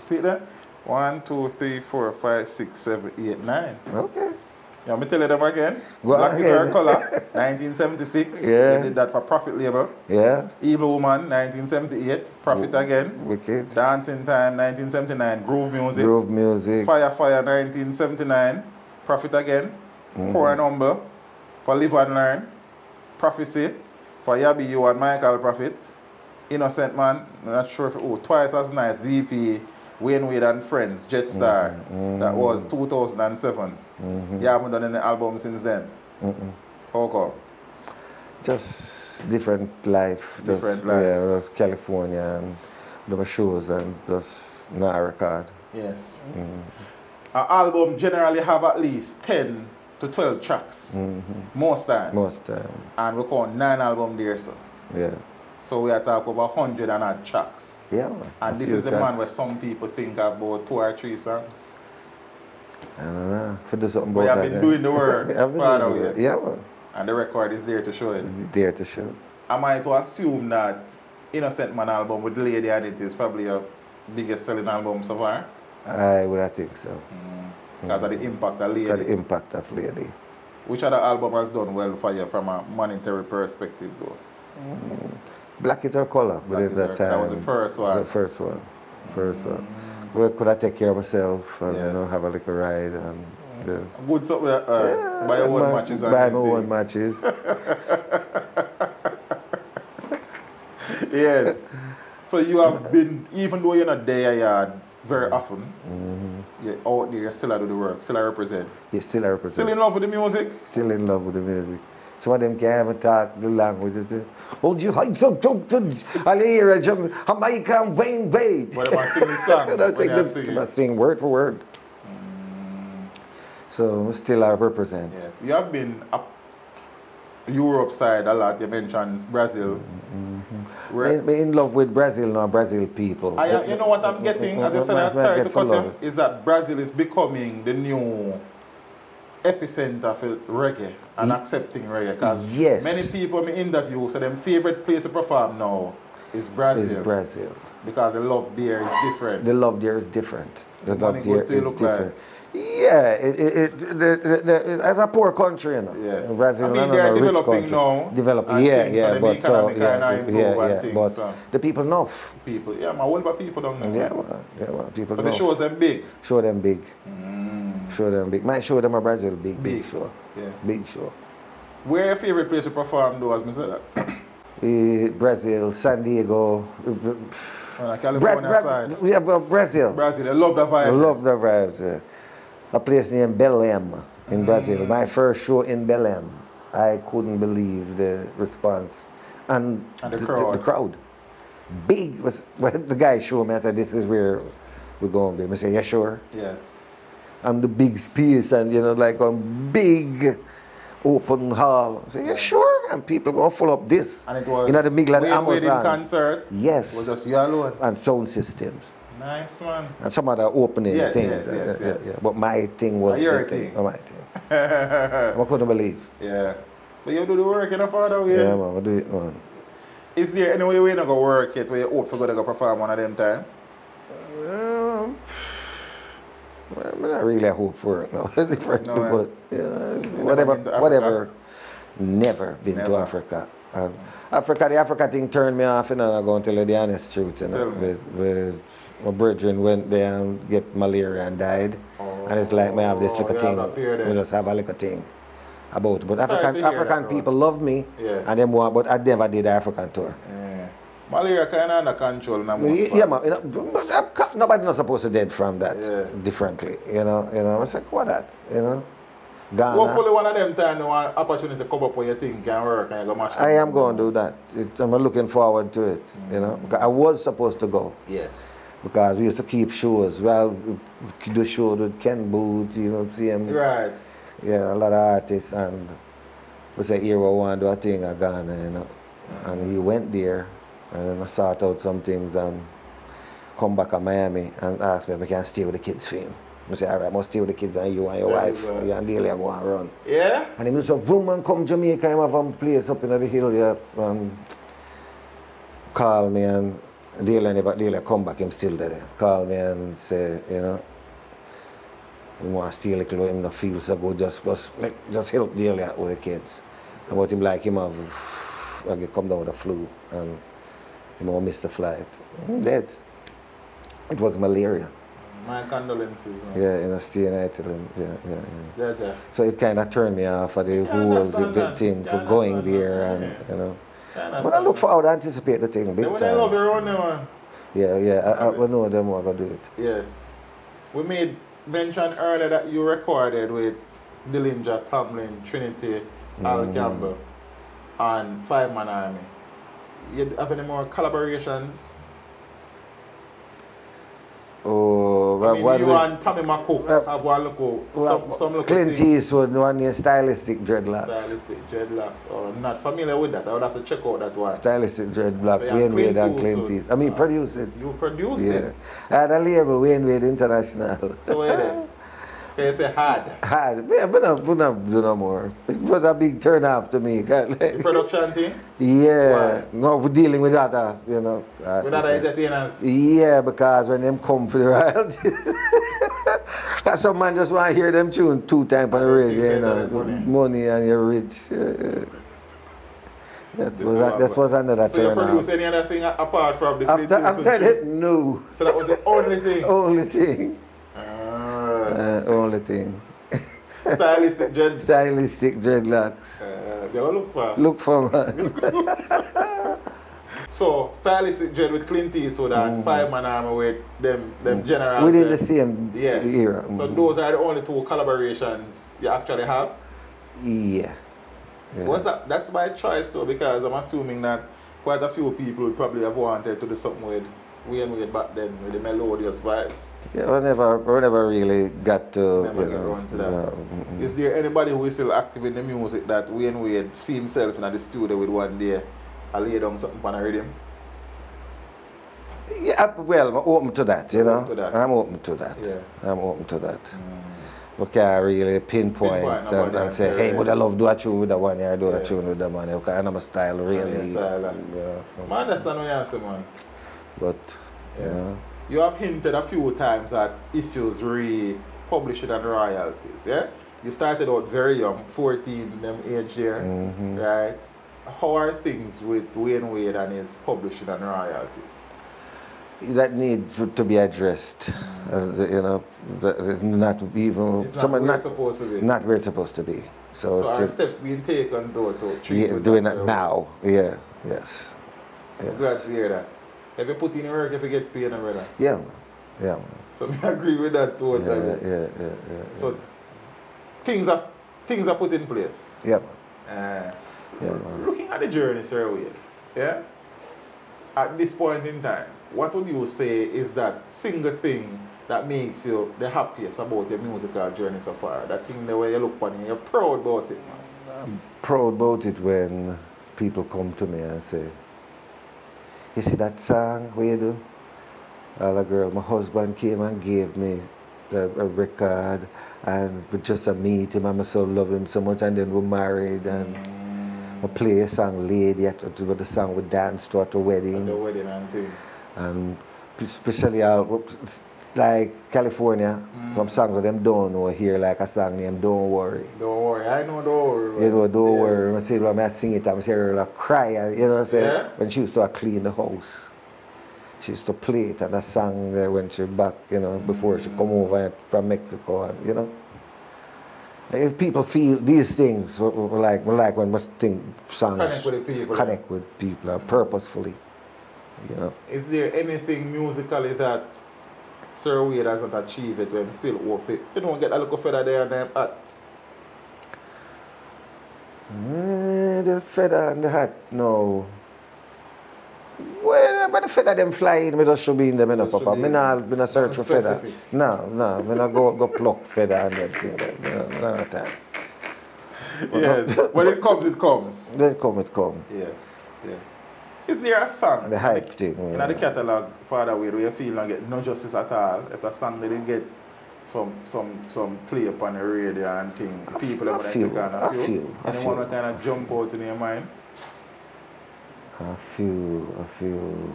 See that? One, two, three, four, five, six, seven, eight, nine. Okay. Want me tell you them again? Go Black is our color, 1976. Yeah. They did that for Prophet label. Yeah. Evil Woman, 1978. Prophet again. Wicked. Dancing Time, 1979. Groove Music. Groove music. Fire Fire, 1979. Prophet again. Mm-hmm. Poor and Humble. For Live and Learn. Prophecy. For Yabby You and Michael Prophet. Innocent Man. I'm not sure if oh, twice as nice. VP. Wayne Wade and Friends. Jetstar. Mm-hmm. That was 2007. You haven't done any album since then. How come? Just different life. Different just, life. Yeah, just California and the shows and just not a record. Yes. Mm-hmm. An album generally have at least 10 to 12 tracks. Most times. Mm-hmm. Most time. And we count nine album there, so. Yeah. So we are talking about 100 and odd tracks. Yeah. And this is the man where some people think about two or three songs. I don't know. I do something But about have that. been yeah. doing the work I've been doing the work. Yeah, man. And the record is there to show it. Dare to show. Am I to assume that Innocent Man album with Lady on it is probably your biggest selling album so far? I would I think so. Mm. Mm. Because of the impact of Lady. Because the impact of Lady. Which other album has done well for you from a monetary perspective though? Mm. Black it or color within It that time. that was the first one. The first one. First one. Where could I take care of myself and you know have a little ride and yeah. Good something uh, uh, buy your own Ma- matches Buy my own matches. yes. So you have been, even though you're not there yard very often, Mm-hmm. you're out there, you still do the work, still I represent. You still I represent. Still in love with the music? Still in love with the music. Some of them can't even talk the language. Say, Hold you high, jump, jump, jump. I'll hear a jump. Jamaica, Wayne, Wade. But they must sing the song. Know, when sing they the- sing must sing word for word. Mm. So still I represent. Yes, you have been up Europe side a lot. You mentioned Brazil. Mm-hmm. Where- Me, me in love with Brazil now, Brazil people. I, you know what I'm getting, as I said, I'm What- what I sorry to cut you, is that Brazil is becoming the new epicenter for reggae and accepting reggae. Because Yes. many people me interview say them favorite place to perform now is Brazil. Is Brazil. Because the love there is different. The love there is different. The Money love there is different. Yeah, it, it, the, the, the, it's a poor country, you know. Yes. Brazil, I mean, no, no, they are no, rich country. now Developing, yeah, yeah, but so, yeah, yeah, yeah, but so. the people know. people, yeah, my whole people don't know. Yeah, man, yeah, man, people So enough. the shows them big. Show them big. Show them big. Might show them a Brazil big, big, Big. show. Yes. Big show. Where your favorite place to perform though, as me said that? Eh, Brazil, San Diego, On Bra- Bra- side. yeah, but Brazil. Brazil, I love the vibe. I love the vibes. uh, A place named Belém in Brazil. My first show in Belém. I couldn't believe the response. And, And the crowd. The, crowd. Big. Was, when the guy showed me, I said, this is where we're going to be. I said, yeah, sure. Yes. And the big space and, you know, like a big open hall. I said, yeah, sure. And people to full up this. And it was You know, the big like Amazon. concert. Yes. Was just you alone. And sound systems. Nice man. And some other opening Yes, things. yes, yes, Yeah, yeah, yes. yeah. But my thing was your the thing. thing. Oh, my thing. I couldn't believe. Yeah. But you do the work in a father way. Yeah, man, I do it, man. Is there any way we not go work it where you hope for go to go perform one of them time? Um, well, I not really hope for it, no. Different, No, eh? but yeah, never whatever, been to Africa? whatever. Never been to Africa. And Africa, the Africa thing turned me off, you know, I'm going to tell you the honest truth, you know. With, with my brethren went there and get malaria and died. and it's like, me have this Oh, little thing. have that fear then. We just have a little thing about it. But Sorry African, African people love me, Yes. and them want, but I never did the African tour. Yeah. Malaria kind of under control now. most Yeah, man. You know, but uh, ca- nobody not supposed to dead from that Yeah. differently. You know, you know. It's like what that, you know. Ghana. Hopefully one of them time you want opportunity to come up where you think can work and you go mash I am going to do that. It, I'm looking forward to it. You know, because I was supposed to go Yes. Because we used to keep shows. Well, we do show with Ken Boothe, you know, see him. Right. Yeah, a lot of artists and we say here we want to do a thing at Ghana, you know. And he went there and then I sort out some things and come back to Miami and asked me if I can stay with the kids for him. I say, all right, I must stay with the kids and you and your Very wife. good. You and Delia go and run. Yeah? And he was a woman come Jamaica, him have a place up in the hill, yeah. And call me and Delia never Delia come back, him still there. Call me and say, eh, you know, he want to stay a little, him not feel so good, just just, like, just help Delia with the kids. What him like him have like he come down with a flu and him all missed the flight. Him dead. It was malaria. My condolences. Man. Yeah, in a stay in Italy. Yeah, yeah, yeah. Yeah, yeah. So it kind of turned me off for the Yeah, whole the, the thing Yeah, for going there and you know. But I look for, forward to anticipate the thing big I love time. you around there, man. Yeah, yeah. I, I, I know them are gonna do it. Yes. We made mention earlier that you recorded with Dillinger, Tamlin, Trinity, Al Mm. Campbell, and Five Man Army. You have any more collaborations? Oh, I well, mean, what you we- and Tommy McCook Uh, have one look, well, some, some look Clint. Eastwood, one year stylistic dreadlocks. Stylistic dreadlocks. Oh, I'm not familiar with that. I would have to check out that one. Stylistic dreadlock, So Wayne Wade and Clint Eastwood. Eastwood. I mean, Ah. produce it. You produce Yeah. it. I had a label, Wayne Wade International. So where? Can you say hard? Hard. Yeah, but not, but not do no more. It was a big turn off to me. The production thing? yeah. No, we're dealing with that, uh, you know. With artists, other uh, entertainers? Yeah, because when them come for the royalties, some man just want to hear them tune two times on the radio, you know, money. money and you're rich. Uh, That This was, a, what that was another So you turn produce off. any other thing apart from the After, after that, no. So that was the only thing. Only thing. Uh, only thing. stylistic dread. Stylistic dreadlocks. Uh, they will look for. Look for man. So stylistic dread with Clint Eastwood and Five Man Army with them them generals. Mm. Within there. the same yes. era. So Mm. those are the only two collaborations you actually have. Yeah. Yeah. Was that that's by choice though, because I'm assuming that quite a few people would probably have wanted to do something with Wayne Wade back then with the melodious voice. Yeah, we never, we never really got to. Never you know, to that. yeah, mm, mm. Is there anybody who is still active in the music that Wayne Wade see himself in the studio with one day? I lay down something on a rhythm. Yeah, well, I'm open to that, you know. Open to that. I'm open to that. Yeah. I'm open to that. We can't really pinpoint, Pinpoint and, and say, hey, would I love do a tune with that one, yeah, I do a Yes. tune with that one, because I know my style really. your style, and- yeah. I understand what you're saying, man. But, you Yes. know, You have hinted a few times at issues re publishing and royalties, yeah? You started out very young, 14, them age there, Mhm. right? How are things with Wayne Wade and his publishing and royalties? that needs to be addressed. Uh, you know, is not even, It's not where not, it's supposed to be. not where it's supposed to be. So, so it's are just, steps being taken though to treat yeah, doing that now. Yeah, yes. I'm glad to hear that. If you put in work, if you get paid, and brother. Yeah, man. Yeah, man. So I agree with that totally. yeah, yeah, yeah, yeah. So things are things are put in place. yeah, man. Uh, Yeah, man. looking at the journey, Sir Wade, yeah. At this point in time, what would you say is that single thing that makes you the happiest about your musical journey so far? That thing the way you look on it, you're proud about it, man. I'm proud about it when people come to me and say, You see that song what you do? All a girl, my husband came and gave me the, a record and we just a meet him and I so love him so much and then we married and I play a song lady at at the song we danced to at the At wedding the wedding and thing. and especially all like California, some songs of them don't know here like a song named Don't Worry. Don't worry, I know don't worry. You know, don't Yeah. worry. I say, when I sing it, I say her like cry. You know what I'm saying? Yeah. When she used to clean the house, she used to play it and that song there when she back, you know, before she come over from Mexico, and, you know. If people feel these things, like, like when we think songs Connect with people, connect with people uh, purposefully, you know. Is there anything musically that Sir Wade has not achieved it when him still worth it? You don't get a little feather there and then at Mm, the feather and the hat, no. Well, but the feather them flying, me just should be in them, Just Papa. Me not, me not search for feather. No, no, me not go, go pluck feather and them thing. them, You know, me not have time. Yes. when it comes, it comes. They come, it come. Yes, yes. Is there a song The hype thing. in yeah. the catalogue, Father Wade, where you feel like get no justice at all? If a song didn't get some some some play upon the radio and thing, people are going to take on a a few. a few. that kind of jump out in your mind? A few, a few.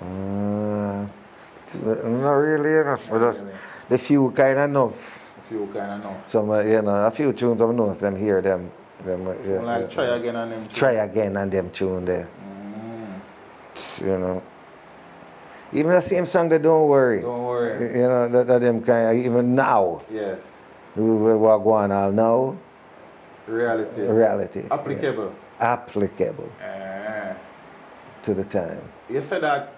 Uh, not really, you know. but just- Really? The few kind of enough. A few kind of know. Some, uh, you know, a few tunes I know if them hear them. Them yeah, like yeah. try again and them. try again and them tune there. Mm, You know. Even the same song that don't worry. don't worry. You know, that, that them kind even now. Yes. We we walk on all now. Reality. Reality. Applicable. Yeah. Applicable Eh. to the time. You said that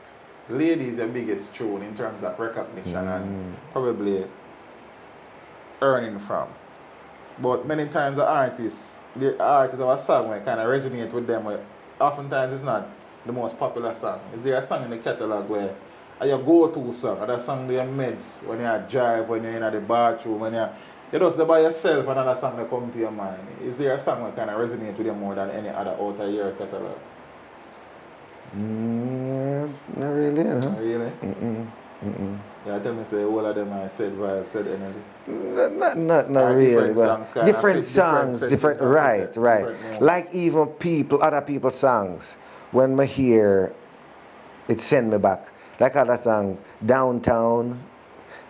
lady is the biggest tune in terms of recognition and Mm. probably earning from. But many times the artists, the artists of a song will kind of resonate with them. Where oftentimes it's not the most popular song. Is there a song in the catalog where are your go-to song, or that song your meds when you drive, when you're in the bathroom, when you're you just by yourself, another song that come to your mind. Is there a song that kind of resonate with you more than any other out of your catalog? Mm, not really, you know. Really? Mm-mm. Mm-mm. Yeah, I tell me say all of them are said vibe, said energy. Not, not, not, not really. different songs different songs, different, different right, right. different. Like even people, other people's songs, when I hear, it send me back. Like other song, Downtown,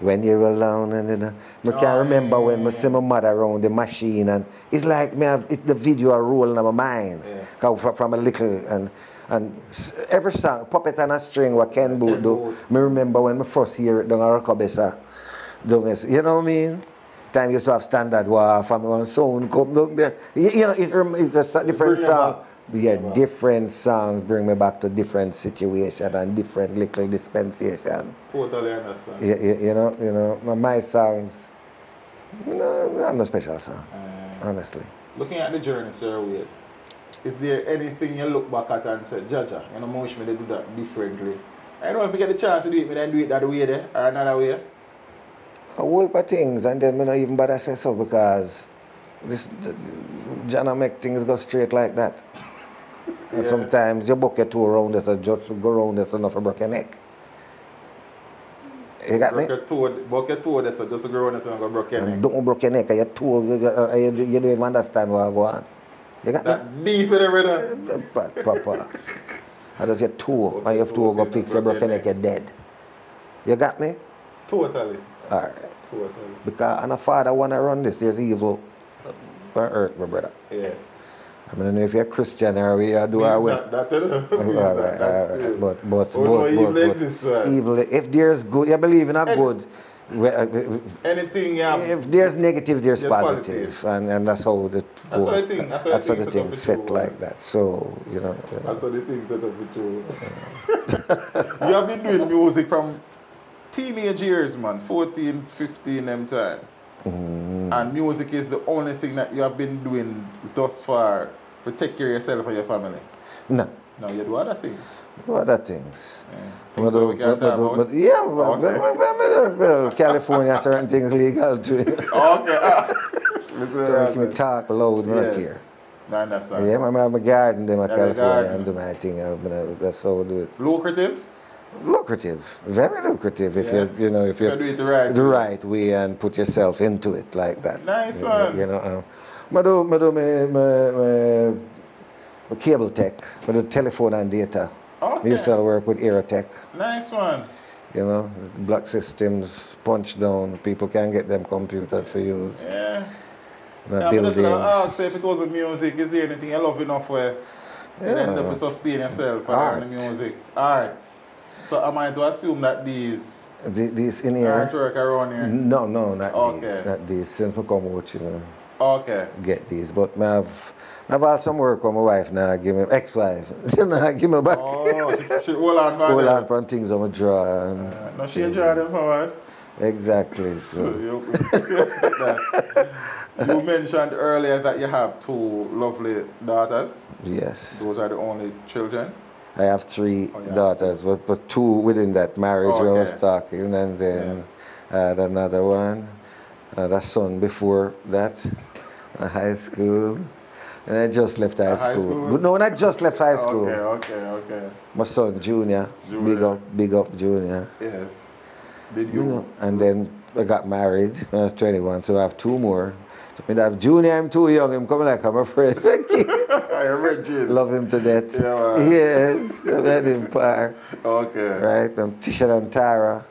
when you're alone, and then, I can Oh, remember yeah, when yeah, I see my mother around the machine, and it's like me have it, the video are rolling in my mind. Come from, from a little, and and every song, Puppet and a String, what Ken Boothe do, me remember when I first hear it down at Rockabessa. Down you know what I mean? Time used to have standard war from one sound come down there. You, you know, it, it a different song. Yeah, you different songs bring me back to different situation and different little dispensation. Totally understand. You, you, you know, you know, my- my songs, no, I'm no special song, Uh, honestly. Looking at the journey, Sir Wade, is there anything you look back at and say, Jaja, you know, I wish me to do that differently? I know if we get the chance to do it, me then do it that way there or another way. a whole heap of things, and then me not even bother say so because this Jana make things go straight like that. And Yeah. sometimes you book your two around this and just go around this enough to break your neck. You got me? Broke your toe, broke your toe, so just go say, I'm going to break your neck. don't break your neck, your toe, you, you, don't even understand what go on. You got me? That deep in the. Pa- Papa. And that's your toe, and your toe go fix, your neck, you're dead. You got me? Totally. All right. Totally. Because and a father want to run this, there's evil on earth, my brother. Yes. I mean, I don't know if you're Christian or we are do our way. That, that, that, All right, all right. But, but, Oh, no, but, evil but, but exists, right? evil, if there's good, you believe in a good, uh, Anything you if there's negative, there's There's positive. positive. And, and that's how the That's how the thing- that's how the that's how the set thing with set like that. So, you know, you know. that's how the thing set up with you. you have been doing music from teenage years, man. 14, 15, them time. Mm-hmm. And music is the only thing that you have been doing thus far to take care of yourself and your family. No. No, you do other things. What other things? Yeah. Things but, but, but, yeah, Okay. well, California, certain things legal too. Okay. Mr. so make me Razzle. talk loud, not Yes. here. I understand. Yeah, I have my garden in my Have California and do my thing. I'm gonna, that's how I do it. Lucrative? Lucrative, very lucrative if Yeah. you you know if you You do it the right the way. right way and put yourself into it like that. Nice you one. Know, you know, uh, I do, I do my, my, my, my cable tech, I do telephone and data. Okay. I used to work with Aerotech. Nice one. You know, block systems, punch down, people can get them computers for use. Yeah. My Yeah, I'm just gonna buildings. ask if it wasn't music, is there anything you love enough where you Yeah. end up to sustain yourself Art. the music? Art. So am I to assume that these The- These in here? artwork around here? No, no, not Okay. these. Not these. Since we come out, you know, Okay. get these. But I have, I had some work with my wife now, give me, ex-wife. So now give me back. Oh, she, she hold on, man. Hold on things I'm draw. And Uh, no, she draw them forward. exactly. So So, you, you mentioned earlier that you have two lovely daughters. yes. Those are the only children. I have three Oh, yeah. daughters, but, but two within that marriage I was talking, and then Yes. I had another one, another son before that, high school. And I just left high, high school. school? But No, not just left high school. Okay, okay, okay. My son, Junior. Big up, big up, Junior. Yes. Did you? You know, and then I got married when I was 21, so I have two more. So I have Junior, I'm too young, I'm coming like I'm afraid. I. Love him to death. Yeah, man. Yes, I've had him par. Okay. Right, I'm Tisha and Tara.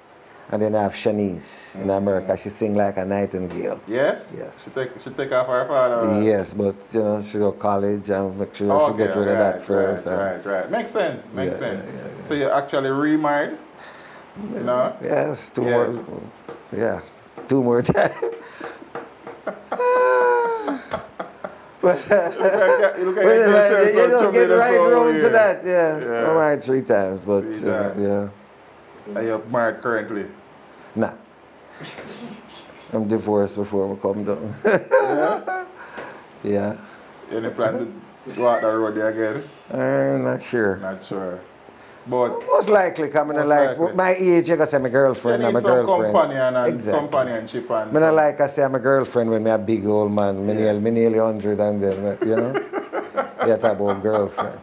And then I have Shanice in America. She sing like a nightingale. Yes? Yes. She take, she take off her father? Yes, but you know, she go college and make sure she Okay, get rid of that first. Right, and- right, right. Makes sense. Makes Yeah, sense. yeah, yeah, So you're actually remarried? No? Yes, two Yes. more. Yeah, two more times. You look like you look like you right, yourself you some know, chubby get right over round to that, yeah. Yeah. I'm three times, but Three uh, yeah, And you're married currently? Nah. I'm divorced before I come down. Yeah? yeah, Any plan to walk that road there again? I'm not sure. Not sure. But Most likely coming to Most like likely. my age, you gotta say my you girlfriend, I'm a some girlfriend. companion and Exactly. companionship and some- like I say I'm a girlfriend when me a big old man, me nearly, Yes. me nearly 100 and then, uh, you know? yeah, talk about girlfriend.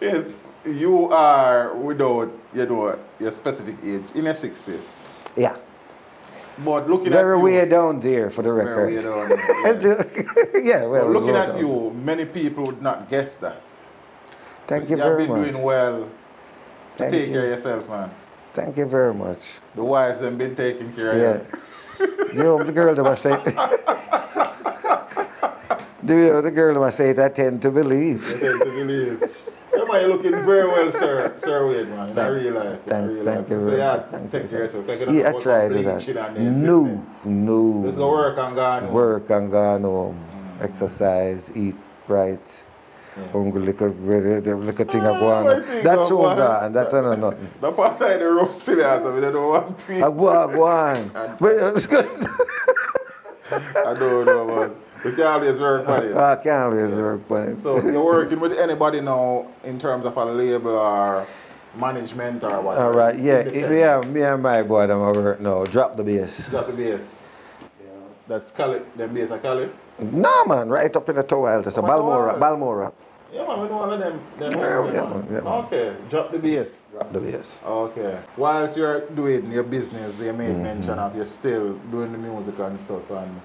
Yes, you are without, you know, your specific age, in your 60s. Yeah, But looking very at you, down there for the Very record. way down there, yes. yeah, well, But looking at down. you, many people would not guess that. Thank you have very much. You've been doing well Thank take you. care of yourself, man. Thank you very much. The wives them been taking care Yeah. of you know, the girl that I say, the, you know, the girl that I say I tend to believe. you. Tend to believe. Come you're looking very well, sir, Sir Wade, man, in Thank- real life. thank- real thank life. you So, yeah. Thank take you, care of yourself. Take Yeah, I try to do that. and then sit No, no. Just go work and go on. Work and go home, exercise, eat right. Um, look at look at thing I go Ah, on. That's all on. gone. That's no nothing. The part of the rough still out, so we don't want to eat. I go on, go on. I don't know, man. We can always work on it. I can't always work on it. So you're working with anybody now in terms of a label or management or what? All right, yeah, me and, me and my boy, them over work now. Drop the bass. Drop the bass. That's Cali, them bass are Cali. No, man, right up in the tower. That's a Balmora? Balmora. Yeah, man, we know all of them. them Yeah, them, yeah, man. yeah, man. Okay, drop the bass. Drop the bass. Okay. Whilst you're doing your business, you made Mm-hmm. mention of you're still doing the music and stuff and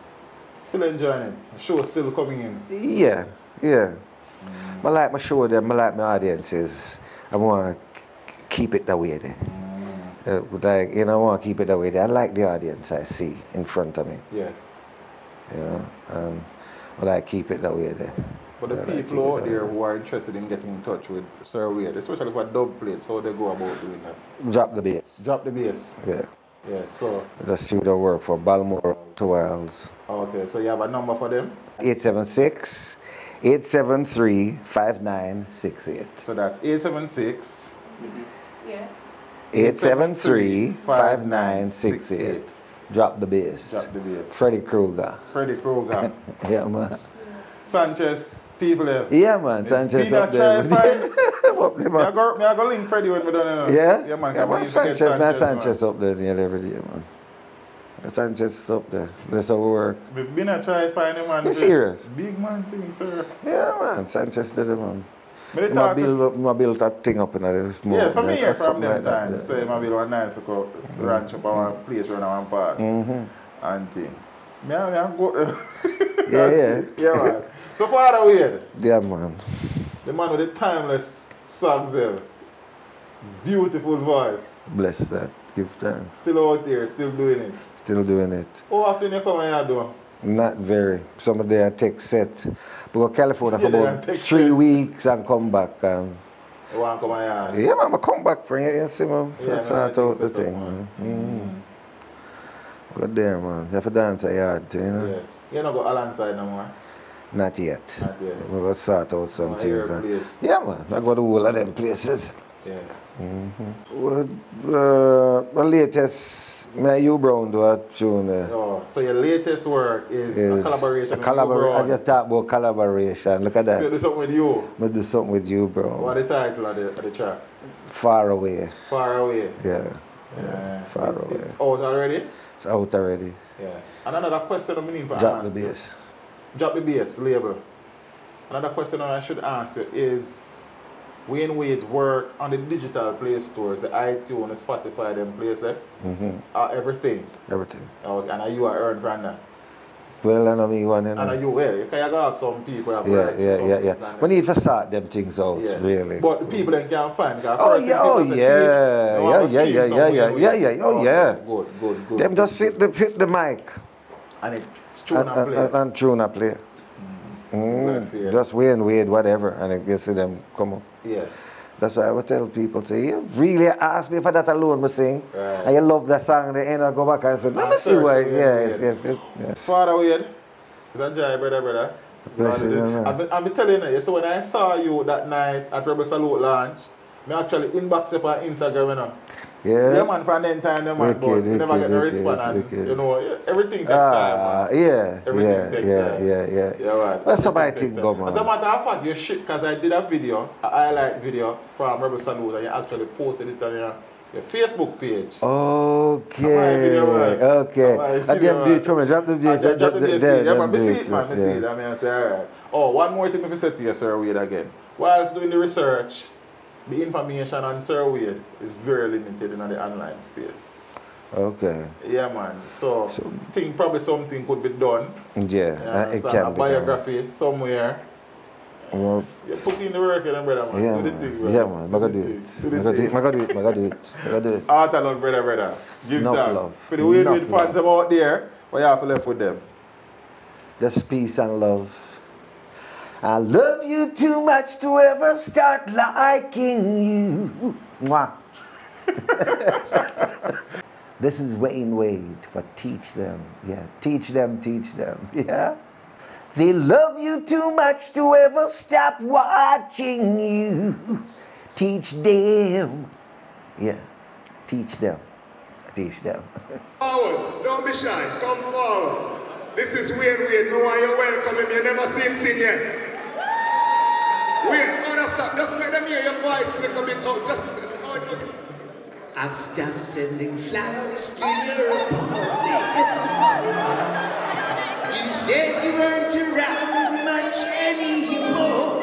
still enjoying it. Show still coming in. Yeah, yeah. I like my show them, I like my audiences. I want to keep it that way there. Uh, like, you know, I want to keep it that way there. I like the audience I see in front of me, Yes. you know. Um, but I keep it that way there. For the Yeah, people out there who are interested in getting in touch with Sir Wade, especially for dub plates, how they go about doing that. Drop the bass. Drop the bass. Yeah. Yes, so The studio work for Balmora Wells. okay, so you have a number for them? 876 873 5968. So that's 876 Yeah. 873 5968. Drop the bass. Drop the bass. Freddy Krueger. Freddy Krueger. Yeah, man. Sanchez, people there. Yeah, man. Sanchez up there. up there, Me I man. go, me I go link Freddy when we done it. Yeah? Yeah, man. Yeah, man. forget Sanchez, man. man. Sanchez up there nearly every day, man. Sanchez is up there. That's how we work. Me been a try to find him man. You serious? Big man thing, sir. Yeah, man. Sanchez did it, man. Dey I talk to build, up, I build that thing up in the Yeah, so me hear from them like that, times. yeah. Say, my build one nice go ranch up our place around one park Mhm. and thing. Me, I, me I go. Yeah, yeah. yeah, man. So far Father Wade, Yeah, man. the man with the timeless songs there, beautiful voice, Bless that. Give thanks. still out there, still doing it. Still doing it. How often you come here do? Not very. Some of them take set. Because California for Yeah, about three set. weeks and come back. And, You want to come here? yeah, man, I come back for you. You see, man. Yeah, sort I out the thing, man. man. Mm. Go there, man. You have to dance a yard, you know? Yes. You don't go alongside no more. Not yet. Not yet. We got sort out some Oh, things. Yeah, man. I go to all of them places. Yes. Mm -hmm. Well, uh, the latest, me U Brown do a tune. Uh, Oh, so your latest work is, is a collaboration a with collabora- you, I just talk about collaboration. Look at So you that. do something with you. Me do something with you, bro. What the title of the, of the track? Far away. Far away. Yeah. Yeah. far it's, away. It's out already. It's out already. Yes. And another question I'm meaning for Drop the bass. Drop the bass label. Another question I should ask you is Wayne Wade's work on the digital play stores, the iTunes, Spotify, them places, Mm-hmm. uh, everything. Everything. Oh, and are you are earned from that. Well, I know me one, And are know. you well? You can you have some people have Yeah, rights yeah, yeah, yeah. We need to sort them things out, Yes. really. But the people then can find. Oh, yeah, oh, say, yeah, yeah, yeah, yeah, yeah, yeah, yeah, oh, yeah. Good, good, good. them good, just good. hit the, hit the mic And it's true and, and, and, and, and a play. You. Mm, just Wayne Wade, whatever, and then you see them come up. Yes. That's why I would tell people, say, you really ask me for that alone, me sing. Right. And you love that song, the end I go back and say, let me see why. Yes, yes, yes, yes. Father Wade, is that joy, brother, brother? Bless you, man. I've been, I've been telling you, so when I saw you that night at Rebel Salute launch, me actually inbox you on Instagram, you know. Yeah, Yeah. man, from then time, yeah, man, Wicked, but you never wicked, get wicked, response. And, wicked. you know, yeah, everything takes Ah, time, man. yeah, Everything yeah, takes yeah, time. yeah, yeah. Yeah, right. That's how thing takes go, time. As a man. matter of fact, you're shit because I did a video, a highlight video from Rebel Salute, and you actually posted it on your, your Facebook page. Okay, video, man. okay. Video, them do it man. for me, drop the then drop the beat. Yeah, man, me see it, man, me see it. I mean, I say, all right. Oh, one more thing if say to you, Sir Wade, again. Whilst doing the research, the information on Wade is very limited in the online space. Okay, Yeah, man. So, So- think probably something could be done. yeah, uh, it understand? can a be done. biography somewhere. Well, You put in the work, you know, brother, man. yeah, do man. thing. Yeah, man. I gotta do it. thing. I Do gotta do it. gotta do it. I gotta do it. Gotta do it. Art of love, brother, brother. Give Enough thanks. love. For the Wade fans them out there, what you have left with them? Just peace and love. I love you too much to ever start liking you. Mwah. this is Wayne Wade for Teach Dem. Yeah, teach them, teach them. Yeah. They love you too much to ever stop watching you. Teach them. Yeah, teach them. Teach them. Come forward. Don't be shy. Come forward. This is Wayne Wade. No one you welcome. You never seen sing yet. Wait, hold us up. Just make them hear your voice a little bit out. Just uh, us. I've stopped sending flowers to your apartment. You said you weren't around much anymore.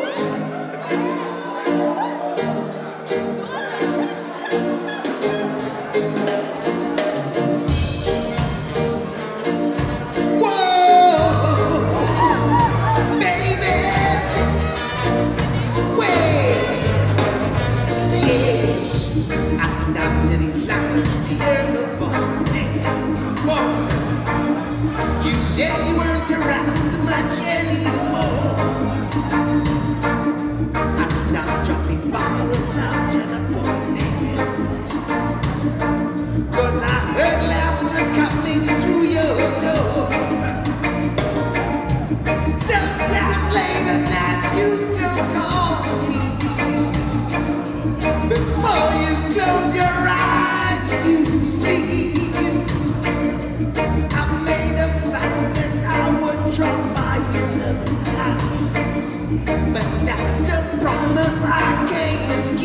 I can't.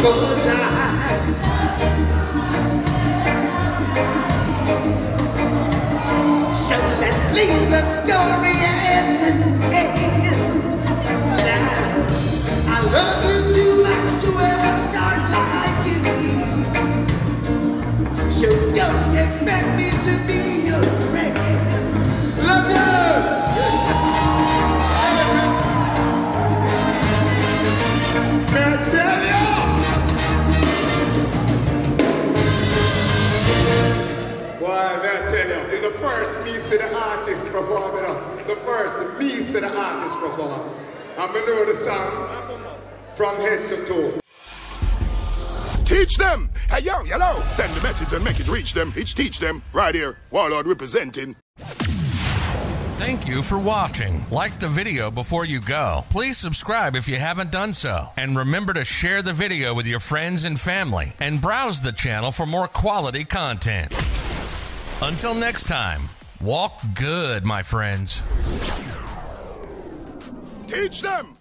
Cause I So let's leave the story the first me see the artist perform, you know. The first me see the artist perform. And me know the song from head to toe. Teach them. Hey, yo, hello. Send the message and make it reach them. It's teach them. Right here. Warlord representing. Thank you for watching. Like the video before you go. Please subscribe if you haven't done so. And remember to share the video with your friends and family. And browse the channel for more quality content. Until next time, walk good, my friends. Teach them.